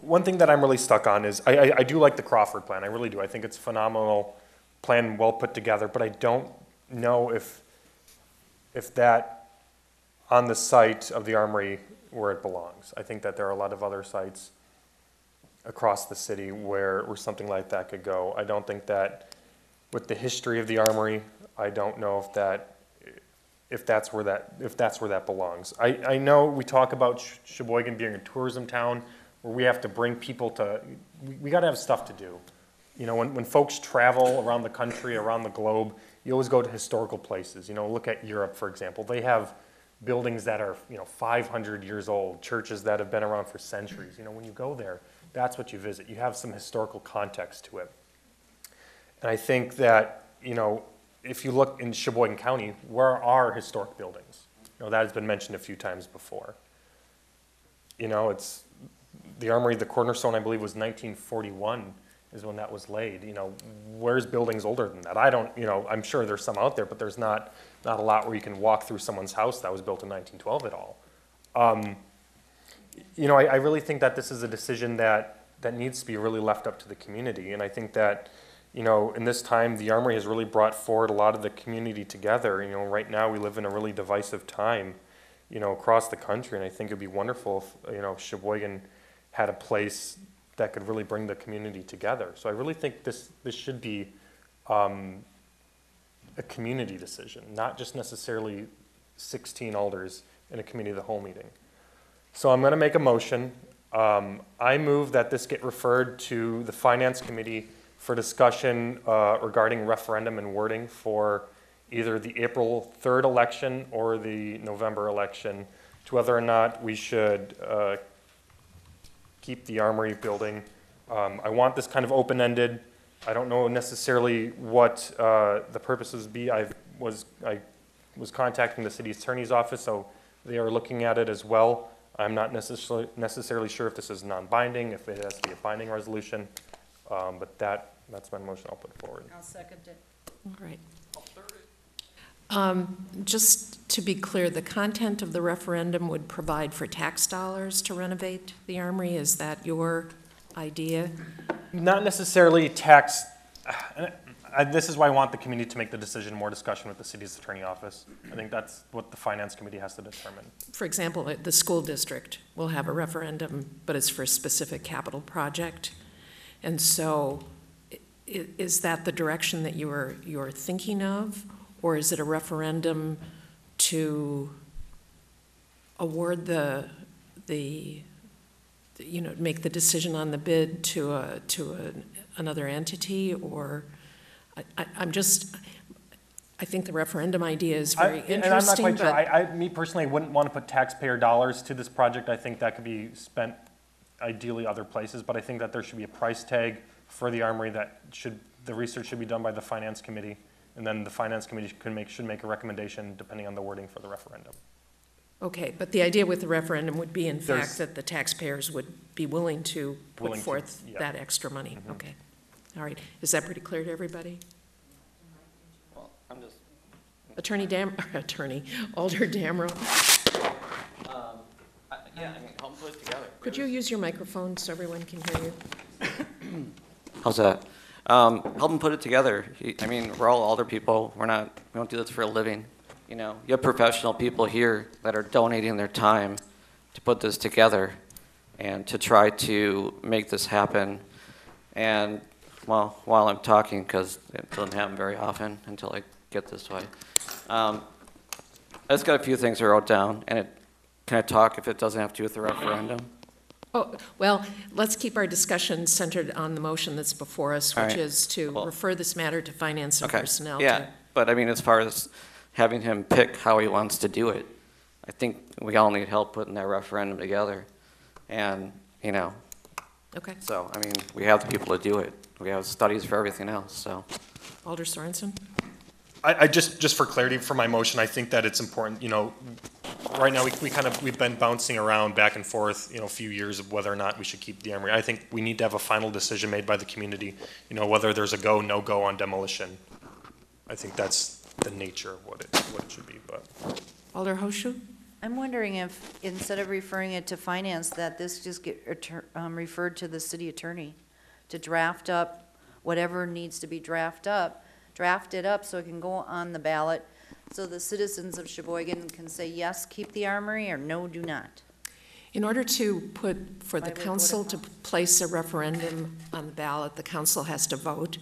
one thing that I'm really stuck on is I, I, I do like the Crawford plan. I really do. I think it's a phenomenal plan, well put together. But I don't know if if that on the site of the armory where it belongs. I think that there are a lot of other sites across the city where where something like that could go. I don't think that with the history of the armory, I don't know if that if that's where that if that's where that belongs. I, I know we talk about Sheboygan being a tourism town where we have to bring people to we, we got to have stuff to do. You know, when, when folks travel around the country, around the globe, you always go to historical places. You know, look at Europe, for example. They have buildings that are, you know, 500 years old, churches that have been around for centuries. You know, when you go there, that's what you visit. You have some historical context to it. And I think that, you know, if you look in Sheboygan County, where are historic buildings? You know, that has been mentioned a few times before. You know, it's the armory, the cornerstone, I believe, was 1941 is when that was laid. You know, where's buildings older than that? I don't, you know, I'm sure there's some out there, but there's not, not a lot where you can walk through someone's house that was built in 1912 at all. Um, you know, I, I really think that this is a decision that, that needs to be really left up to the community. And I think that, you know, in this time, the Armory has really brought forward a lot of the community together. You know, right now we live in a really divisive time, you know, across the country. And I think it'd be wonderful if, you know, Sheboygan had a place that could really bring the community together. So I really think this, this should be um, a community decision, not just necessarily 16 alders in a committee of the whole meeting. So I'm going to make a motion. Um, I move that this get referred to the Finance Committee for discussion uh, regarding referendum and wording for either the April 3rd election or the November election to whether or not we should uh, keep the Armory building. Um, I want this kind of open-ended. I don't know necessarily what uh, the purposes be. I was I was contacting the city attorney's office, so They are looking at it as well. I'm not necessarily, necessarily sure if this is non-binding, if it has to be a binding resolution, um, but that, that's my motion I'll put forward. I'll second it. All right. Um, Just to be clear, the content of the referendum would provide for tax dollars to renovate the Armory? Is that your idea? Not necessarily tax, I, this is why I want the community to make the decision, more discussion with the city's attorney office. I think that's what the finance committee has to determine. For example, uh, the school district will have a referendum, but it's for a specific capital project. And so, is that the direction that you are, you're thinking of? Or is it a referendum to award the, the, you know, make the decision on the bid to a, to a, another entity? Or, I, I'm just, I think the referendum idea is I- very And I'm not interesting, quite sure. I, I, me personally, I wouldn't want to put taxpayer dollars to this project. I think that could be spent ideally other places, but I think that there should be a price tag for the armory that should, the research should be done by the finance committee. And then the finance committee could make, should make a recommendation depending on the wording for the referendum. Okay, but the idea with the referendum would be, in There's- fact, that the taxpayers would be willing to put Willing to, forth yeah. that extra money? Mhm. Okay. All right. Is that pretty clear to everybody? I'm just. Attorney Dam, *laughs* Attorney, Alder Damro, I- yeah, I mean, help put it together. could you use your microphone so everyone can hear you? *coughs* How's that? Um, help them put it together. He- I mean, we're all older people. We're not, we don't do this for a living. You know, you have professional people here that are donating their time to put this together and to try to make this happen. And, well, while I'm talking, because it doesn't happen very often until I get this way. Um, I just got a few things I wrote down, and it, can I talk if it doesn't have to do with the referendum? Oh, well, let's keep our discussion centered on the motion that's before us, All which right. is to refer this matter to Finance and Okay, Personnel. Yeah, to- but I mean, as far as having him pick how he wants to do it, I think we all need help putting that referendum together. And, you know, Okay. so, I mean, we have the people to do it. We have studies for everything else, so. Alder Sorenson? I, I just, just for clarity for my motion, I think that it's important, you know, right now, we, we kind of, we've been bouncing around back and forth, you know, a few years of whether or not we should keep the armory. I think we need to have a final decision made by the community, you know, whether there's a go, no-go on demolition. I think that's the nature of what it, what it should be, but. Alder Hoshu? I'm wondering if, instead of referring it to finance, that this just get um, referred to the city attorney to draft up whatever needs to be drafted up, draft it up so it can go on the ballot, so the citizens of Sheboygan can say, yes, keep the armory, or no, do not. In order to put, for the Why would vote council to place a referendum on the ballot, the council has to vote.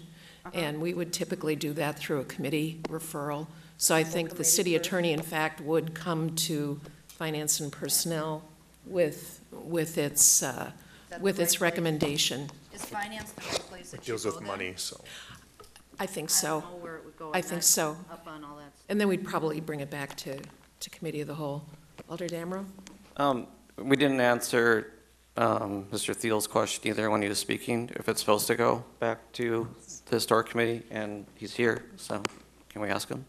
And we would typically do that through a committee referral. So I think the city attorney, in fact, would come to Finance and Personnel with, with its, uh, that with the its right place? recommendation. Is finance the right place It it deals should with then? money, so. I think I so. don't know where it would go. I I'm think not so. Up on all that. And then we'd probably bring it back to, to Committee of the Whole. Alder Damro? Um, we didn't answer, um, Mr. Thiel's question either when he was speaking, if it's supposed to go back to the historic committee, and he's here, so can we ask him?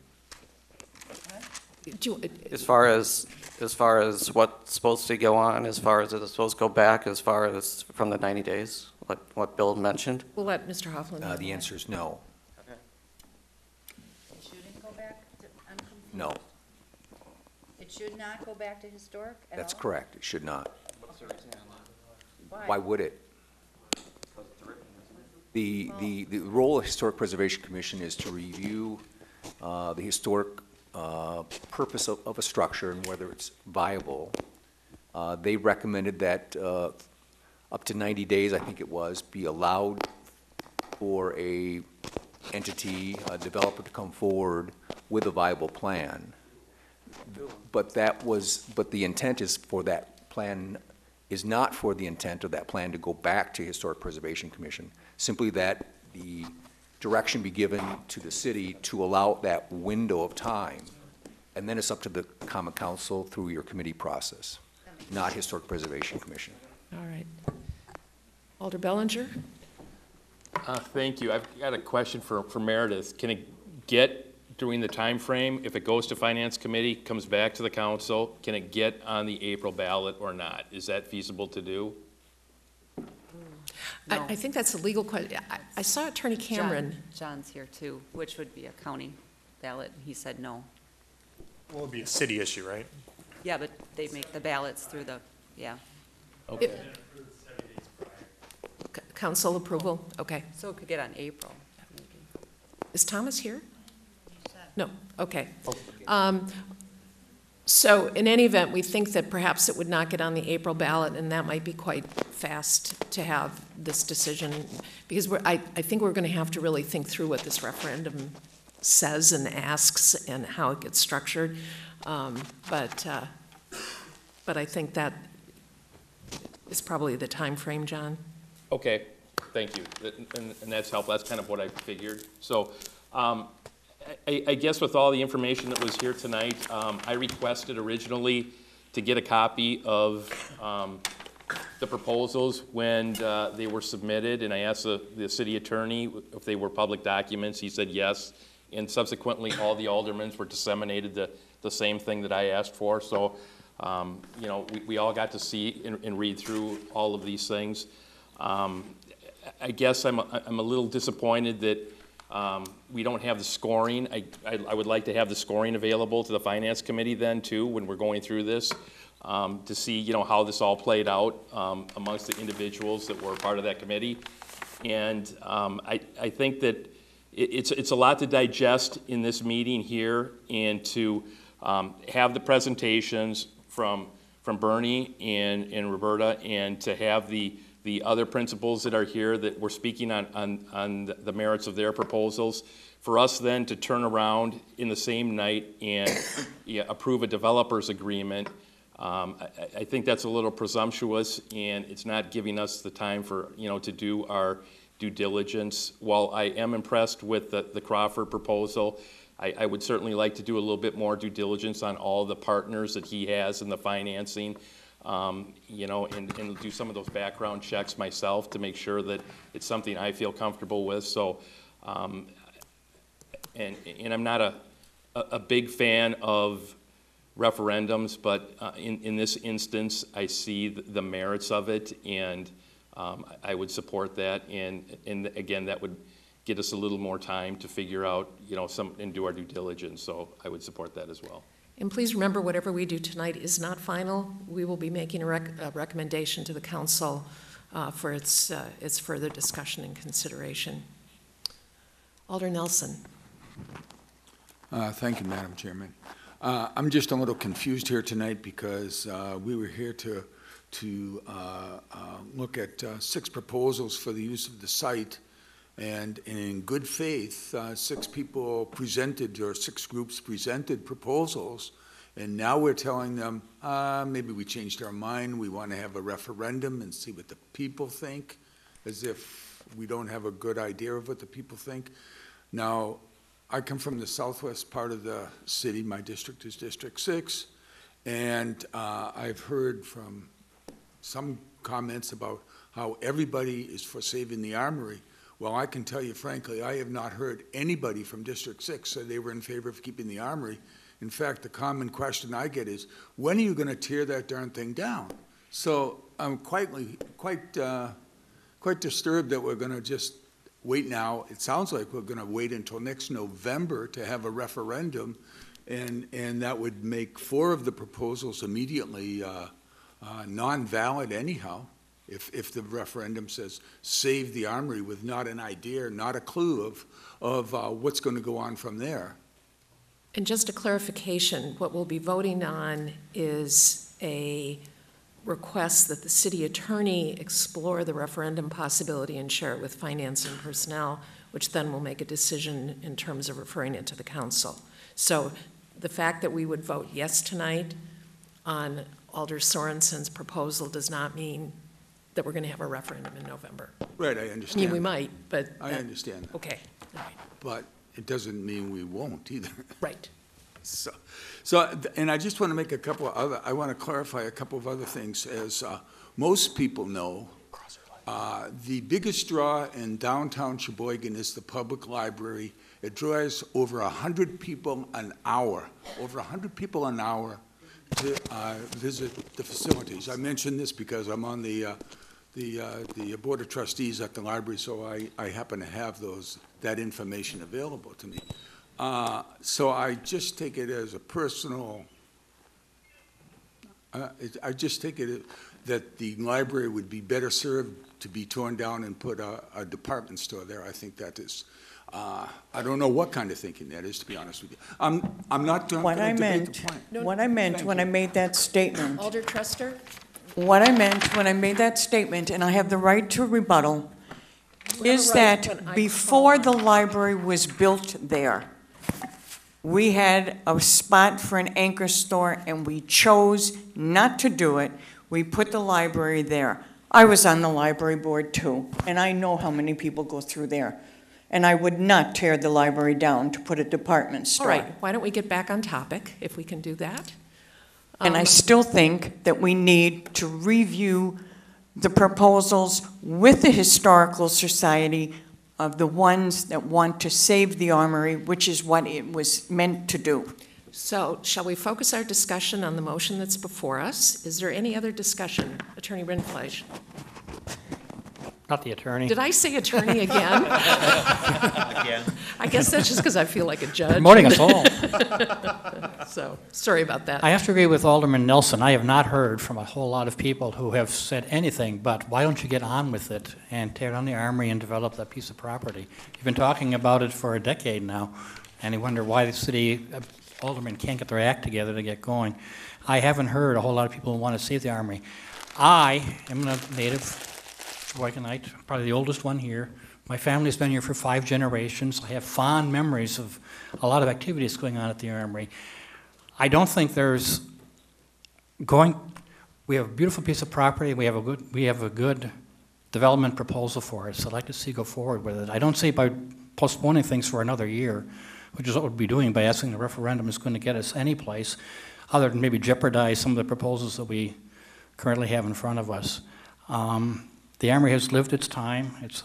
Do you- As far as, as far as what's supposed to go on, as far as it's supposed to go back, as far as from the 90 days, what, what Bill mentioned? We'll let Mr. Hoffman. Uh, the answer is no. It shouldn't go back to, I'm confused. No, It should not go back to historic at all? that's correct. It should not. Why? Why would it? The, the, the role of Historic Preservation Commission is to review uh, the historic uh, purpose of, of a structure and whether it's viable. Uh, They recommended that uh, up to 90 days, I think it was, be allowed for a entity, a developer to come forward with a viable plan. But that was, but the intent is for that plan, is not for the intent of that plan to go back to Historic Preservation Commission, simply that the direction be given to the city to allow that window of time. And then it's up to the common council through your committee process, not Historic Preservation Commission. All right. Alder Bellinger? Uh, thank you. I've got a question for, for Meredith. Can it get during the time frame, if it goes to finance committee, comes back to the council, can it get on the April ballot or not? Is that feasible to do? I, I think that's a legal question. I, I saw Attorney Cameron. John- John's here too, which would be a county ballot, and he said no. Well, it'd be a city issue, right? Yeah, but they make the ballots through the, yeah. Okay. Council approval, okay. So it could get on April. Is Thomas here? No, okay. Um, So in any event, we think that perhaps it would not get on the April ballot, and that might be quite fast to have this decision, because we're, I, I think we're going to have to really think through what this referendum says and asks and how it gets structured. Um, But, uh, but I think that is probably the time frame, John. Okay, thank you. And, and that's helpful. That's kind of what I figured. So, um, I, I guess with all the information that was here tonight, um, I requested originally to get a copy of, um, the proposals when, uh, they were submitted, and I asked the, the city attorney if they were public documents. He said yes. And subsequently, all the aldermans were disseminated the, the same thing that I asked for. So, um, you know, we, we all got to see and, and read through all of these things. Um, I guess I'm, I'm a little disappointed that um, we don't have the scoring. I, I I would like to have the scoring available to the finance committee then too, when we're going through this, um, to see, you know, how this all played out um, amongst the individuals that were part of that committee. And um, I, I think that it, it's, it's a lot to digest in this meeting here and to um, have the presentations from, from Bernie and, and Roberta and to have the, the other principals that are here that were speaking on, on, on the merits of their proposals. For us then to turn around in the same night and *coughs* yeah, approve a developers agreement, um, I, I- think that's a little presumptuous and it's not giving us the time for, you know, to do our due diligence. While I am impressed with the, the Crawford proposal, I, I would certainly like to do a little bit more due diligence on all the partners that he has in the financing. Um, you know, and, and do some of those background checks myself to make sure that it's something I feel comfortable with. So, um, and, and I'm not a, a, big fan of referendums, but uh, in, in this instance, I see the merits of it, and um, I I would support that. And, and again, that would get us a little more time to figure out, you know, some, and do our due diligence, so I would support that as well. And please remember, whatever we do tonight is not final. We will be making a, rec- a recommendation to the council uh, for its, uh, its further discussion and consideration. Alder Nelson. Uh, Thank you, Madam Chairman. Uh, I'm just a little confused here tonight because uh, we were here to, to uh, look at six proposals for the use of the site, and in good faith, uh, six people presented, or six groups presented proposals, and now we're telling them, uh, maybe we changed our mind, we want to have a referendum and see what the people think, as if we don't have a good idea of what the people think. Now, I come from the southwest part of the city. My district is District Six. And uh, I've heard from some comments about how everybody is for saving the armory. Well, I can tell you frankly, I have not heard anybody from District Six say they were in favor of keeping the armory. In fact, the common question I get is, when are you going to tear that darn thing down? So I'm quite, quite, uh, quite disturbed that we're going to just wait now. It sounds like we're going to wait until next November to have a referendum, and, and that would make four of the proposals immediately uh, uh, non-valid anyhow, if, if the referendum says save the armory with not an idea, not a clue of, of uh, what's going to go on from there. And just a clarification, what we'll be voting on is a request that the city attorney explore the referendum possibility and share it with finance and personnel, which then will make a decision in terms of referring it to the council. So the fact that we would vote yes tonight on Alder Sorenson's proposal does not mean that we're going to have a referendum in November. Right, I I mean, understand. we might, but. I that- understand. that. Okay, all right. But it doesn't mean we won't either. *laughs* Right. So, so, and I just want to make a couple of other, I want to clarify a couple of other things. As uh, most people know, Uh, The biggest draw in downtown Sheboygan is the public library. It draws over 100 people an hour, over 100 people an hour to uh, visit the facilities. I mention this because I'm on the, uh, the, uh, the Board of Trustees at the library, so I, I happen to have those, that information available to me. Uh, So I just take it as a personal, uh, it- I just take it that the library would be better served to be torn down and put a, a department store there. I think that is, uh, I don't know what kind of thinking that is, to be honest with you. I'm, I'm not going What I to debate the meant, point. what I meant when I made that statement, Alder Truster? What I meant when I made that statement, and I have the right to rebuttal, is that before the library was built there, we had a spot for an anchor store, and we chose not to do it. We put the library there. I was on the library board too, and I know how many people go through there. And I would not tear the library down to put a department All store. right, why don't we get back on topic, if we can do that? And I Um, still think that we need to review the proposals with the Historical Society of the ones that want to save the armory, which is what it was meant to do. So shall we focus our discussion on the motion that's before us? Is there any other discussion? Attorney Rindfleisch? Not the attorney. Did I say attorney again? *laughs* Again. I guess that's just because I feel like a judge. Promoting us all. *laughs* So, sorry about that. I have to agree with Alderman Nelson. I have not heard from a whole lot of people who have said anything but, why don't you get on with it and tear down the armory and develop that piece of property? You've been talking about it for a decade now, and you wonder why the city uh, aldermen can't get their act together to get going. I haven't heard a whole lot of people who want to save the armory. I am a native Sheboyganite, probably the oldest one here. My family's been here for five generations. I have fond memories of a lot of activities going on at the Armory. I don't think there's going, we have a beautiful piece of property, we have a good, we have a good development proposal for it, so I'd like to see go forward with it. I don't see by postponing things for another year, which is what we'd be doing by asking the referendum is going to get us any place, other than maybe jeopardize some of the proposals that we currently have in front of us. Um, The Armory has lived its time. It's,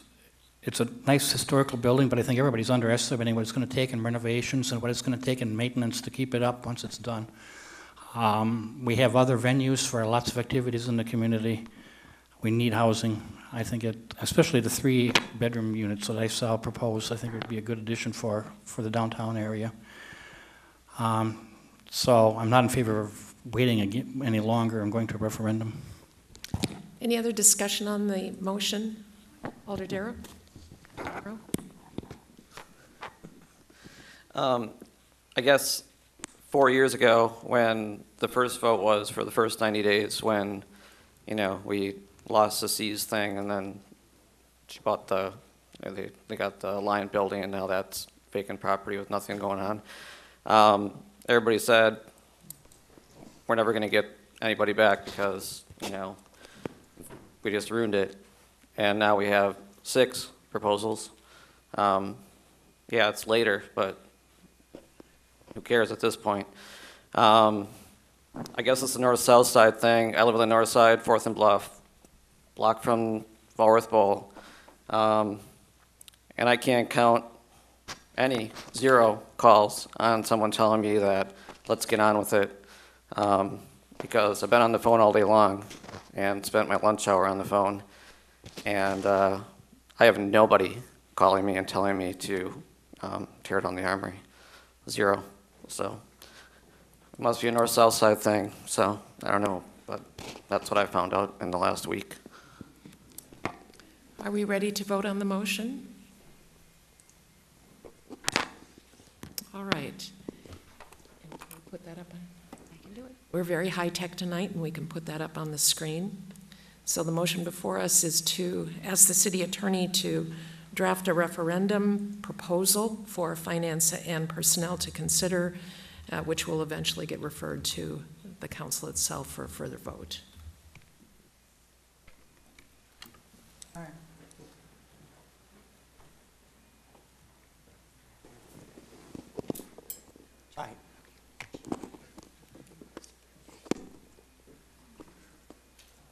it's a nice historical building, but I think everybody's underestimating what it's going to take in renovations and what it's going to take in maintenance to keep it up once it's done. Um, We have other venues for lots of activities in the community. We need housing. I think it, especially the three-bedroom units that I saw proposed, I think it would be a good addition for, for the downtown area. Um, So I'm not in favor of waiting any longer and going to a referendum. Any other discussion on the motion? Alder Darrow? Um, I guess four years ago, when the first vote was for the first 90 days, when, you know, we lost the Seas thing, and then she bought the, they, they got the Lion building, and now that's vacant property with nothing going on. Um, everybody said, we're never gonna get anybody back because, you know, we just ruined it. And now we have six proposals. Um, yeah, it's later, but who cares at this point? Um, I guess it's the north-south side thing. I live on the north side, Fourth and Bluff, block from Falworth Bowl. Um, and I can't count any, zero calls on someone telling me that, let's get on with it. Um, because I've been on the phone all day long and spent my lunch hour on the phone. And uh, I have nobody calling me and telling me to um, tear down the armory. Zero. So it must be a north-south side thing. So I don't know, but that's what I found out in the last week. Are we ready to vote on the motion? All right. Put that up on. We're very high-tech tonight, and we can put that up on the screen. So the motion before us is to ask the city attorney to draft a referendum proposal for finance and personnel to consider, uh, which will eventually get referred to the council itself for further vote. Aye.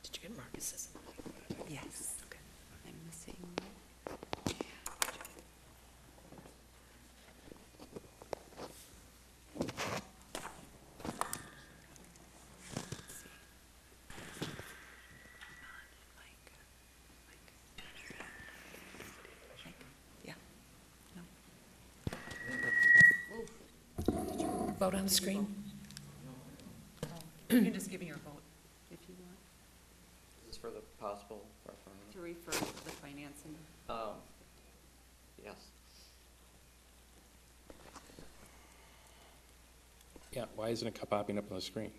Did you get Marcus's? Yes. Okay. Vote on the screen? You can just give me your vote if you want, This is for the possible referendum. to refer to the financing. Um, yes. Yeah, why isn't it popping up on the screen?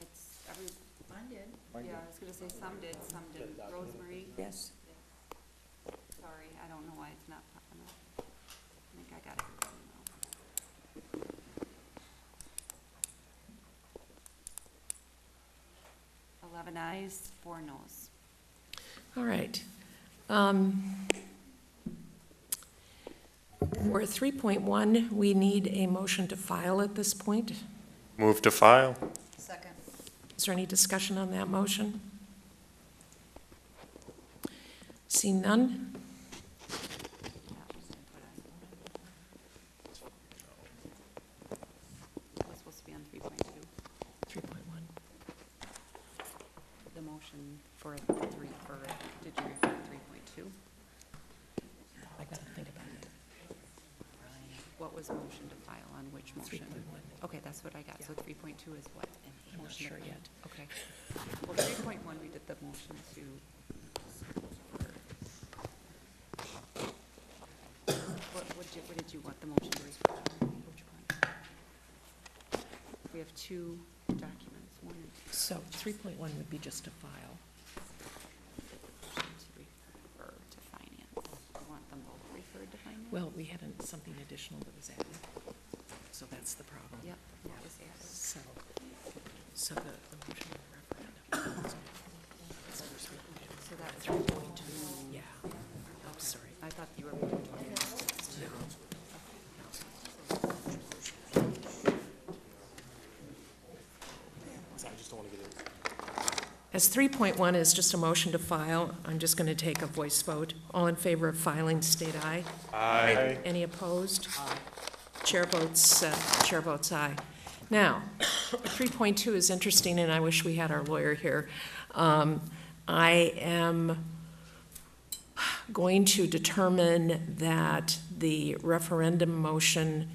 It's every, Mine did. yeah, I was gonna say some did, some didn't. Rosemary? Yes. 11 ayes, four noes. All right. Um, For 3.1, we need a motion to file at this point. Move to file. Second. Is there any discussion on that motion? Seeing none, so the, the motion of referendum. So that was three point two. Yeah, oh, sorry. I thought you were. I just don't want to get. As 3.1 is just a motion to file, I'm just going to take a voice vote. All in favor of filing, state aye. Aye. Any opposed? Chair votes, uh, chair votes aye. Now, 3.2 is interesting, and I wish we had our lawyer here. Um, I am going to determine that the referendum motion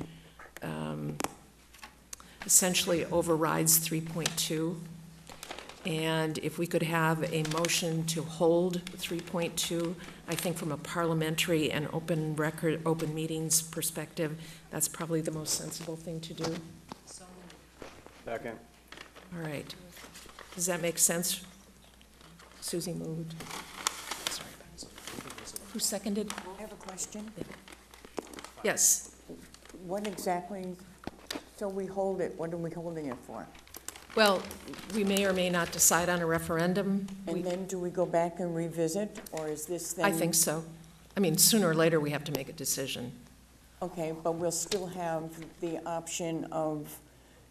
um, essentially overrides 3.2. And if we could have a motion to hold 3.2, I think from a parliamentary and open record, open meetings perspective, that's probably the most sensible thing to do. Second. All right. Does that make sense? Susie moved. Sorry. Who seconded? I have a question. Yes. What exactly, so we hold it, what are we holding it for? Well, we may or may not decide on a referendum. We- And then do we go back and revisit, or is this then? I think so. I mean, sooner or later, we have to make a decision. Okay, but we'll still have the option of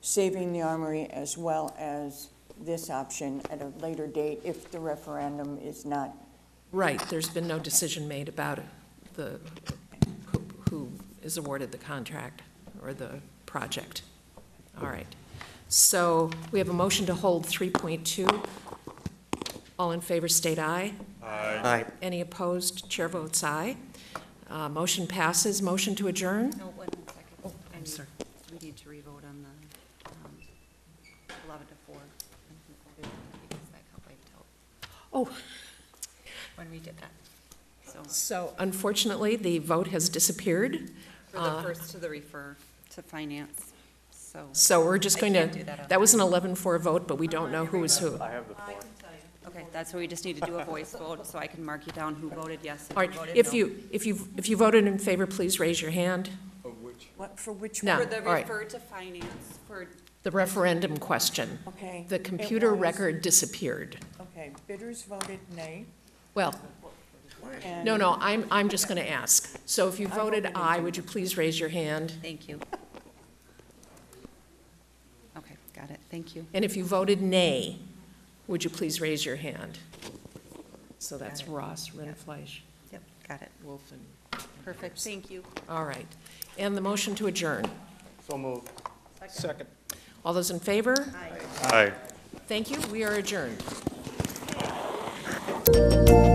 saving the armory as well as this option at a later date if the referendum is not. Right, there's been no decision made about the, who, who is awarded the contract or the project. All right. So we have a motion to hold 3.2. All in favor, state aye. Aye. Aye. Any opposed? Chair votes aye. Uh, Motion passes. Motion to adjourn? No, one second. Oh, I I'm need- sorry. We need to revote on the, um, eleven to four. and who voted, Because that got wiped out Oh, when we did that. So, so unfortunately, the vote has disappeared. for the Uh, first to the refer to finance, so. So we're just I going to, can't do that on that was an 11-4 vote, but we don't know who is who. I have the floor. Okay, that's why we just need to do a voice vote, so I can mark you down who voted yes All and right, who voted if no. you, if you, if you voted in favor, please raise your hand. Of which? What, for which No. one? For the all right. refer to finance, for, The referendum question. Okay. The it computer was- record disappeared. Okay, bidders voted nay. Well, and- no, no, I'm, I'm just going to ask. So if you voted voted aye, would you please raise your hand? thank you. Okay, got it, thank you. And if you voted nay, would you please raise your hand? So that's Got it. Ross, Rindfleisch, Yep, got it. Wolf, and, Perfect, thank you. all right. And the motion to adjourn. So moved. Second. All those in favor? Aye. Thank you, we are adjourned. Música